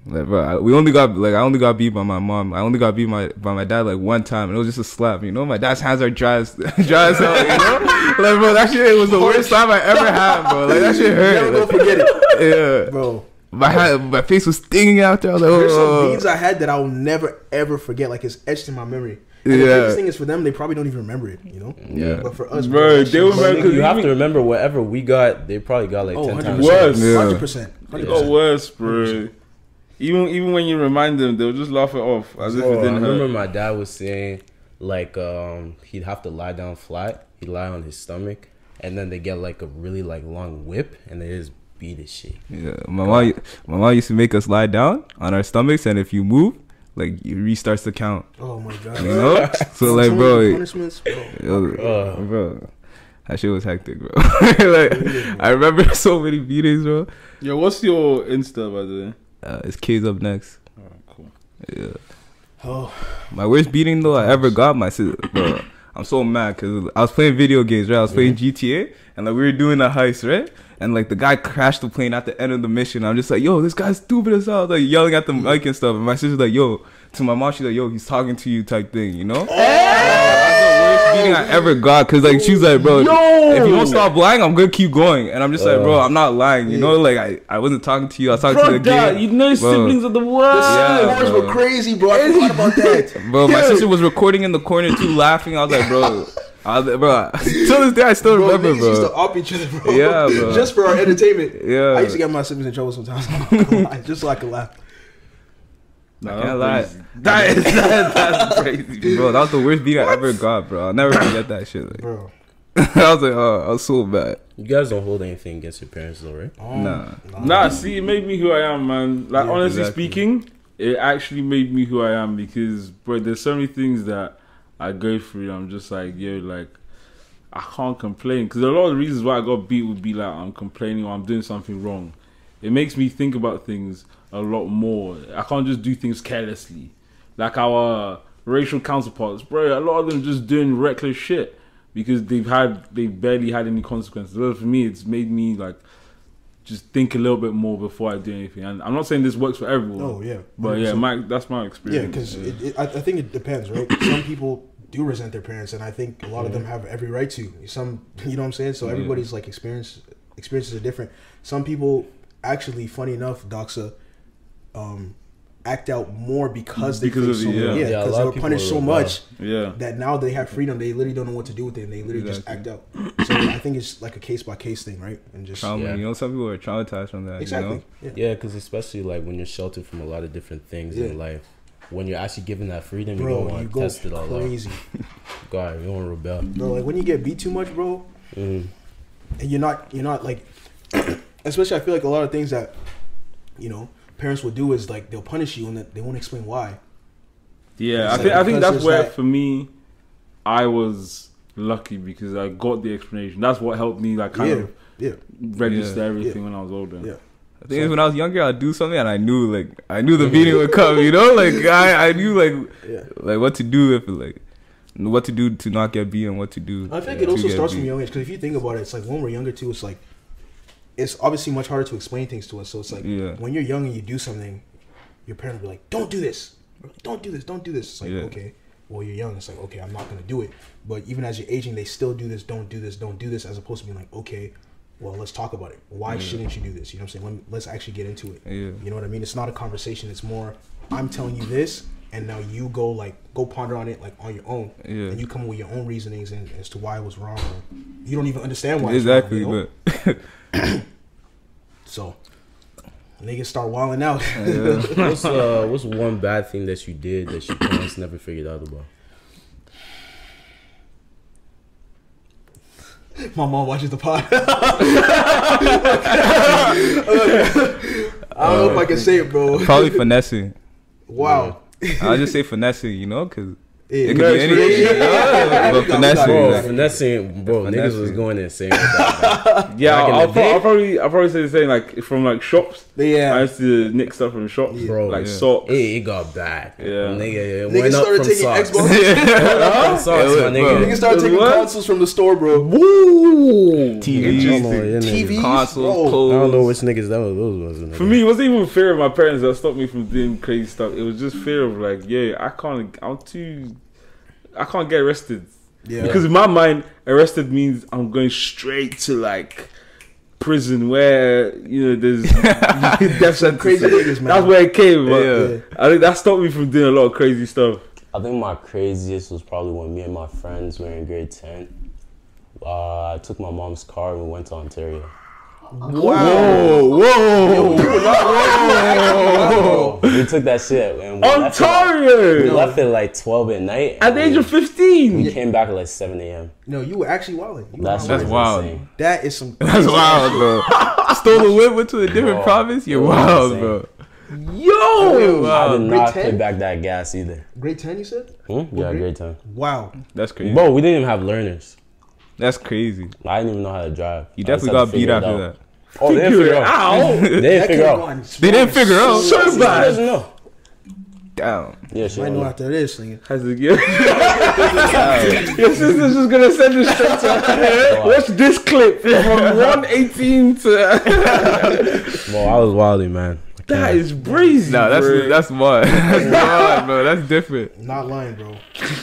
Like, bro, I, we only got like I only got beat by my mom. I only got beat by by my dad like one time, and it was just a slap. You know, my dad's hands are dry as dry as hell. You know, like bro, that shit was the worst time I ever had, bro. Like that shit Never hurt. gonna Like, forget it, yeah, bro. my hand, my face was stinging out there. I was like, oh. There's some oh, beats I had that I'll never ever forget. Like it's etched in my memory. And the Yeah. biggest thing is for them, they probably don't even remember it. You know. yeah. But for us, Bro, that they shit were was very- like- you have to remember whatever we got, they probably got like Oh, ten 100%. times. Worse. Yeah. Hundred percent. It got worse, bro. Even even when you remind them, they'll just laugh it off as if Oh, it I didn't I remember hurt. my dad was saying like um he'd have to lie down flat. He'd lie on his stomach, and then they get like a really like long whip, and they just beat his shit. Yeah, my mom, my mom used to make us lie down on our stomachs, and if you move, like it restarts the count. Oh my god. You know, so like, bro, punishments, bro. yo, Uh. bro, that shit was hectic, bro. like, I remember so many beatings, bro. Yo, what's your Insta by the way? Uh, it's Kayz up next. Alright, cool. Yeah, Oh, my worst beating though I ever got, my sister, bro. I'm so mad because I was playing video games, right? I was playing GTA, and like we were doing a heist, right? And like the guy crashed the plane at the end of the mission. I'm just like, yo, this guy's stupid as hell. Like yelling at the mic and stuff. And my sister's like, yo, to my mom, she's like, yo, he's talking to you, type thing, you know? That's the beating I ever got. Cause like she's like, bro, if you don't stop lying, I'm gonna keep going. And I'm just like, bro, uh. I'm not lying. You know, like I, I wasn't talking to you. I was talking to the game. you know Bro. siblings of the worst. Yeah, the boys bro. were crazy, bro. I forgot about that. Bro, my Yo. sister was recording in the corner too, laughing. I was like, bro, I bro. Till this day, I still Bro, remember, niggas used to bro. op each other, bro. Yeah, bro. Just for our entertainment. Yeah. I used to get my siblings in trouble sometimes. I'm not gonna lie, just so I could laugh. Nah, I can't lie. that's crazy. That is that, that's crazy. Bro, that was the worst beat I ever got, bro. I'll never forget that shit. Like, Bro. I was like, oh, I was so bad. You guys don't hold anything against your parents, though, right? Um, Nah. Nah, see, it made me who I am, man. Like Yeah, honestly exactly. speaking, it actually made me who I am because, bro, there's so many things that I go through. I'm just like, yo, like I can't complain because a lot of the reasons why I got beat would be like I'm complaining or I'm doing something wrong. It makes me think about things a lot more. I can't just do things carelessly, like our racial counterparts, bro. A lot of them just doing reckless shit because they've had they've barely had any consequences. Well, for me, it's made me like just think a little bit more before I do anything. And I'm not saying this works for everyone. Oh yeah. But yeah, 100%. my that's my experience. Yeah, because it, I, I think it depends, right? Some people do resent their parents, and I think a lot of them have every right to. Some, you know what I'm saying? So Yeah. everybody's like experience experiences are different. Some people actually, funny enough, Doxa, um, act out more because they Because of so the- yeah. yeah, Yeah, because they were punished so rebel. much Yeah. that now they have freedom. They literally don't know what to do with it, and they literally just act out. So I think it's like a case by case thing, right? And just Trauma. Yeah. You know, some people are traumatized from that. exactly. You know? Yeah. Yeah, because especially like when you're sheltered from a lot of different things Yeah. in life, when you're actually given that freedom, you Bro, don't you want to go test it all out. crazy, God, you don't want to rebel. no Like when you get beat too much, bro, Mm. and you're not you're not like especially I feel like a lot of things that you know parents will do is like they'll punish you and they won't explain why. Yeah, I like think I think that's where that- for me, I was lucky because I got the explanation. That's what helped me like kind Yeah, of yeah, register Yeah. everything when I was older. yeah. The thing is, when I was younger, I'd do something and I knew, like, I knew the beating would come. You know, like I, I knew, like, Yeah. like what to do if, like, what to do to not get beat and what to do. I think to it also starts beat. from young age because if you think about it, it's like when we're younger too. It's like it's obviously much harder to explain things to us. So it's like Yeah. when you're young and you do something, your parent will be like, "Don't do this, don't do this, don't do this." It's like Yeah. okay, well you're young. It's like okay, I'm not gonna do it. But even as you're aging, they still do this. Don't do this. Don't do this. As opposed to being like, okay, well let's talk about it. Why shouldn't you do this? You know what I'm saying? Let, let's actually get into it. Yeah. You know what I mean? It's not a conversation. It's more I'm telling you this, and now you go like go ponder on it like on your own, Yeah. and you come up with your own reasonings and, as to why it was wrong. Or you don't even understand why. It's wrong, Exactly, you know? but so niggas start wilding out. yeah. What's uh, what's one bad thing that you did that your parents never figured out about? My mom watches the pod. I don't know if I can say it, bro. probably finessing. Wow. I'll just say finessing, you know, because Yeah, it could yeah, be anything. yeah, yeah, yeah. But We got- we finessing. Bro, like- finessing, bro, niggas Finessing. was going insane with Yeah, I'll, I'll, pro- I'll probably I'll probably say the same. Like from like shops, Yeah, I used to nick stuff from shops, Bro, like yeah. socks. It, it got bad. Yeah. Nigga, it Niggas went up started from taking socks. Xbox. Went up from socks, It was- my bro. nigga. Niggas started taking What? consoles from the store, bro. Woo! TVs, I don't know, yeah, TVs, consoles, clothes. I don't know which niggas that was. Those was For me, it wasn't even fear of my parents that stopped me from doing crazy stuff. It was just fear of like, yeah, I can't. I'm too. I can't get arrested Yeah. because in my mind, arrested means I'm going straight to like prison where you know there's death sentence. crazy niggas, man. That's where it came. But Yeah. I think that stopped me from doing a lot of crazy stuff. I think my craziest was probably when me and my friends were in grade 10. Uh, I took my mom's car and we went to Ontario. Whoa, whoa, Bro, we took that shit and we left, it like, we left it like 12 at night. at the age of 15. we came back at like 7 a.m. No, you were actually wilding. You That's, wilding. That's wild. insane. That is some. That's wild, bro. Stole the whip, went to a different Bro, province. You're wild, insane. bro. Yo, I Wow. did grade not 10? put back that gas either. Grade ten, you said? Hmm? Yeah, grade? grade 10. Wow. That's crazy. Bro, we didn't even have learners. That's crazy. I didn't even know how to drive. You I definitely got beat figure it after out. that. Oh, they didn't figure out. They didn't figure out. They didn't figure out. So She bad. doesn't know. Damn. Yeah, she Might don't know know. after this, nigga. Has it Your sister's just gonna send this straight to her. Watch this clip from 118 to. Bro, I was wilding, man. I That can't- is breezy. Nah, that's bro. that's wild. That's wild, bro. That's different. Not lying, bro.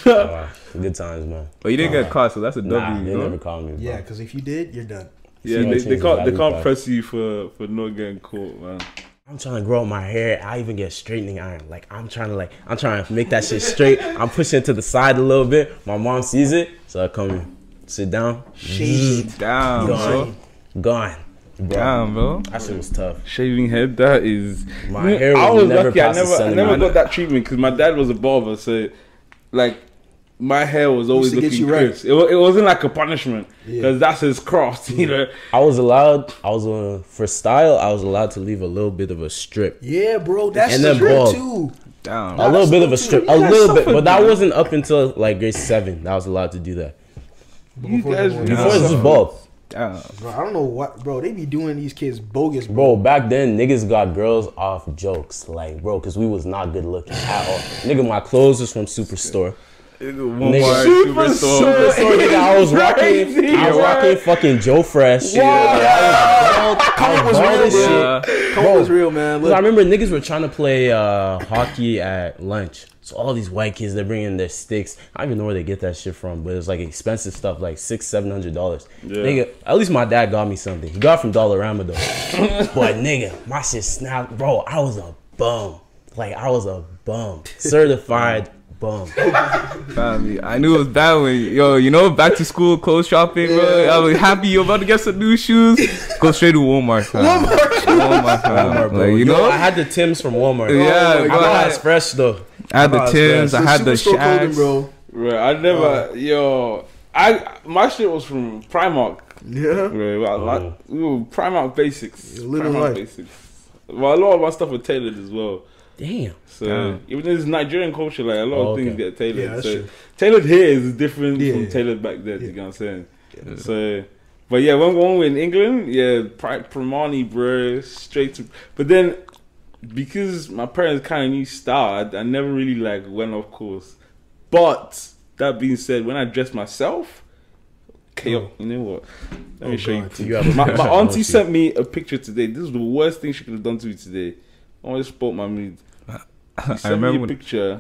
Uh, good times, man. But you didn't get caught, so that's a W. Nah, they you know? never called me. Bro. Yeah, because if you did, you're done. yeah. See, They, I they changed can't they can't pack. press you for for not getting caught, man. I'm trying to grow my hair. I even get straightening iron. Like I'm trying to like I'm trying to make that shit straight. I'm pushing it to the side a little bit. My mom sees it, so I come in, sit down, Shade. Damn, bro. gone, gone. Bro, Damn, bro. that shit was tough. Shaving head, that is. My hair was I was was never lucky. I past the never, I never got that treatment because my dad was a barber, so like my hair was always looking you right. crisp. It, it wasn't like a punishment Yeah. because that's his craft, you know. I was allowed. I was uh, for style. I was allowed to leave a little bit of a strip, Yeah, bro. That's And the then trip bald. too. Damn. a little bit of a strip, a little bit. But that man. wasn't up until like grade seven. That I was allowed to do that. You guys, Before Before was just bald. Damn. Bro, I don't know what, bro. They be doing these kids bogus, bro. Bro, back then niggas got girls off jokes, like bro, cause we was not good looking at all. Nigga, my clothes was from Superstore. One Nigga. more Super superstar. Soul. Nigga, I was rocking, I was rocking fucking Joe Fresh. Color was real, this bro. shit. Color was real, man. Cause I remember niggas were trying to play uh, hockey at lunch. So all these white kids, they're bringing their sticks. I don't even know where they get that shit from, but it's like expensive stuff, like six, seven hundred dollars. Yeah. Nigga, at least my dad got me something. He got it from Dollarama though. but nigga, my shit snapped, bro. I was a bum. like I was a bum, certified bum. Family. I knew it was bad when yo, you know, back to school clothes shopping, bro. I was happy you're about to get some new shoes. Go straight to Walmart, fam. Walmart, Walmart, fam. Walmart, bro. Like, you Yo, know, I had the Tims from Walmart. Yeah, I bro. thought it's fresh though. I had the Oh, Tims. I had the Superstore clothing, bro. Right, I never, uh. yo, I my shit was from Primark. Yeah. Right, well, Oh. like, ooh, Primark basics. Living Primark life. basics. Well, a lot of my stuff was tailored as well. Damn. So Damn. even though it's Nigerian culture, like a lot Oh, of things okay. get tailored. Yeah, that's so true. tailored here is different Yeah, from yeah. tailored back there. Yeah. You know what I'm saying? So, but yeah, we were in England, yeah, Pri- Primani, bro, straight to. But then because my parents kind of knew style, I, I never really like went off course. But that being said, when I dress myself, chaos. Oh. You know what? Let me Oh, show you. God. You a My, my auntie sent me a picture today. This is the worst thing she could have done to me today. I almost spoke my mood. She I sent remember me a picture.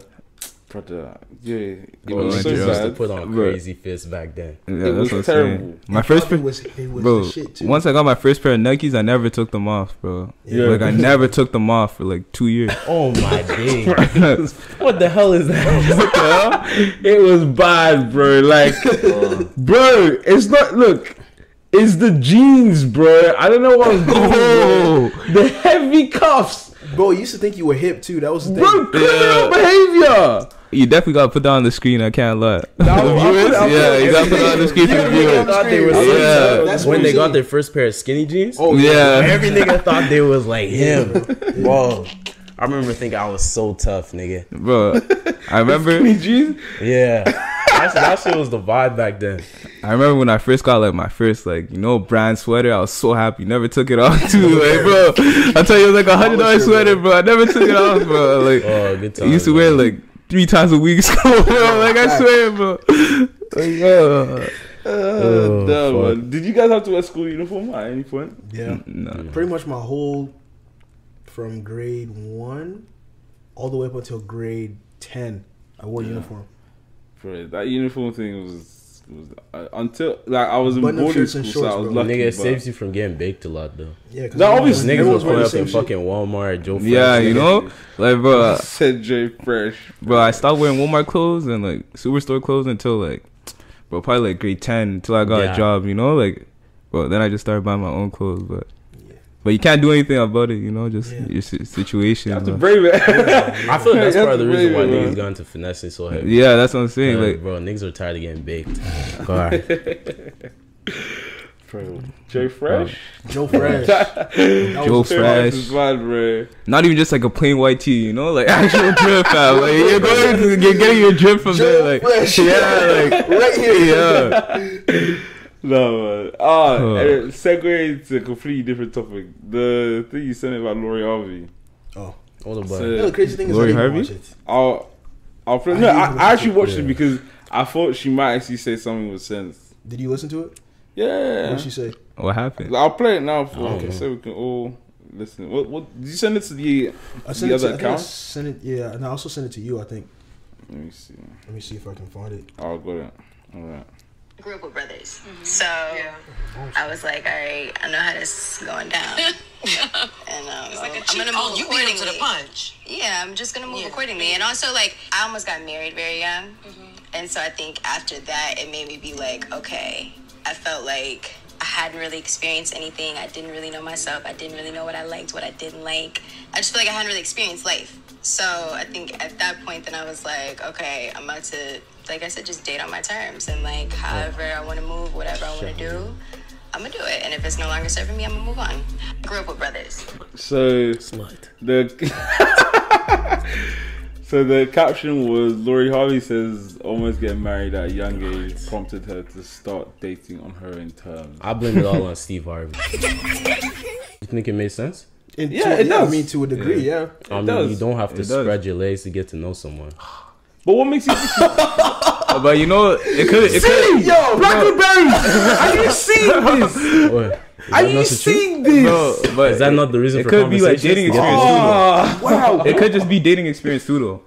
Brother, uh, yeah, it Bro, was so niggas used to sad. put on Bro. crazy fists back then. Yeah, It that's was what I'm terrible. saying. My And first pair, was it was bro. the shit too. Once I got my first pair of Nikes, I never took them off, bro. Yeah. Like I never took them off for like two years. Oh my days. what the hell is that? it was bad, bro. Like, bro, it's not. Look, it's the jeans, bro. I don't know what was going on. The heavy cuffs, Bro, you used to think you were hip too. That was the thing. bro. Criminal behavior. You definitely gotta put that on the screen. I can't lie. I'll- I'll put yeah, you gotta put that on the screen for the viewers. thought they were That's Yeah. That's when they got their first pair of skinny jeans. Oh Yeah. Every nigga thought they was like him. Whoa. I remember thinking I was so tough, nigga. bro. I remember. Skinny jeans. Yeah. That, that shit was the vibe back then. I remember when I first got like my first like you know brand sweater. I was so happy. Never took it off too, like bro. I tell you, it was like a hundred dollar sweater, bro. I never took it off, bro. Like Oh, good I time. used to wear like three times a week, school, bro. Like I swear, bro. Like, yeah. Uh, Oh, damn, fuck. man. Did you guys have to wear school uniform at any point? Yeah. No. Pretty much my whole from grade one all the way up until grade ten, I wore uniform. Bro, that uniform thing was was uh, until like I was in Button-up boarding school, and so I was bro. lucky. Nigga, it but- saves you from getting baked a lot though. Yeah, because That obviously- Niggas Everyone's was pulling up in fucking Walmart, Joe. Yeah, you nigga. know, like bro, said J Fresh. bro. I stopped wearing Walmart clothes and like superstore clothes until like, bro, probably like grade ten until I got Yeah. a job. You know, like, bro. Then I just started buying my own clothes, but. Yeah. But you can't do anything about it, you know. Just Yeah. your situation. You have to brave it. I feel like that's part of the reason why it, niggas man. got into finessing so heavy. Yeah, that's what I'm saying. Like, Like, bro, niggas are tired of getting baked. Go ahead. Bro, J Fresh. Joe Fresh. Joe Fresh. bad, bro. not even just like a plain white tee, you know, like actual drip, fam. Like you're going to get getting your drip from Joe there, like Fresh. yeah, like right here. yeah. No man. Ah, Huh. eh, segue to a completely different topic. The thing you sent about Lori Harvey. Oh, Hold on, So- bud. you know, the crazy thing is Lori I didn't Harvey? watch it. I'll, I'll play. I No, I, I actually watched it. it because I thought she might actually say something with sense. Did you listen to it? Yeah. What did she say? What happened? I'll play it now for Okay. so we can all listen. What? What? Did you send it to the I the sent it other to, I I account? sent it. Yeah, and I also sent it to you. I think. Let me see. Let me see if I can find it. Oh, got it. All right. Grew up with brothers. So I was like, all right, I know how this is going down. and um, I'm gonna move you beat him to the punch. Yeah, I'm just gonna move Yeah. accordingly. And also, like, I almost got married very young, and so I think after that, it made me be like, okay, I felt like I hadn't really experienced anything. I didn't really know myself. I didn't really know what I liked, what I didn't like. I just feel like I hadn't really experienced life. So I think at that point, then I was like, okay, I'm about to, like I said, just date on my terms and like however I want to move, whatever I want to do. I'm gonna do it, and if it's no longer serving me, I'm gonna move on. Grew up with brothers. So Slut. the so the caption was Lori Harvey says almost getting married at a young age prompted her to start dating on her own terms. I blame it all on Steve Harvey. You think it made sense? And Yeah, to, it yeah, I does. mean to a degree, yeah. I mean, does. you don't have to It does. spread your legs to get to know someone. But what makes you think but you know, it could, it could, Yo, Blackberry! Are you seeing this? What? Is Are you not the seeing this? No, but Is that not the reason for it for could be like dating experience to know? Oh, wow. it could just be dating experience too, though.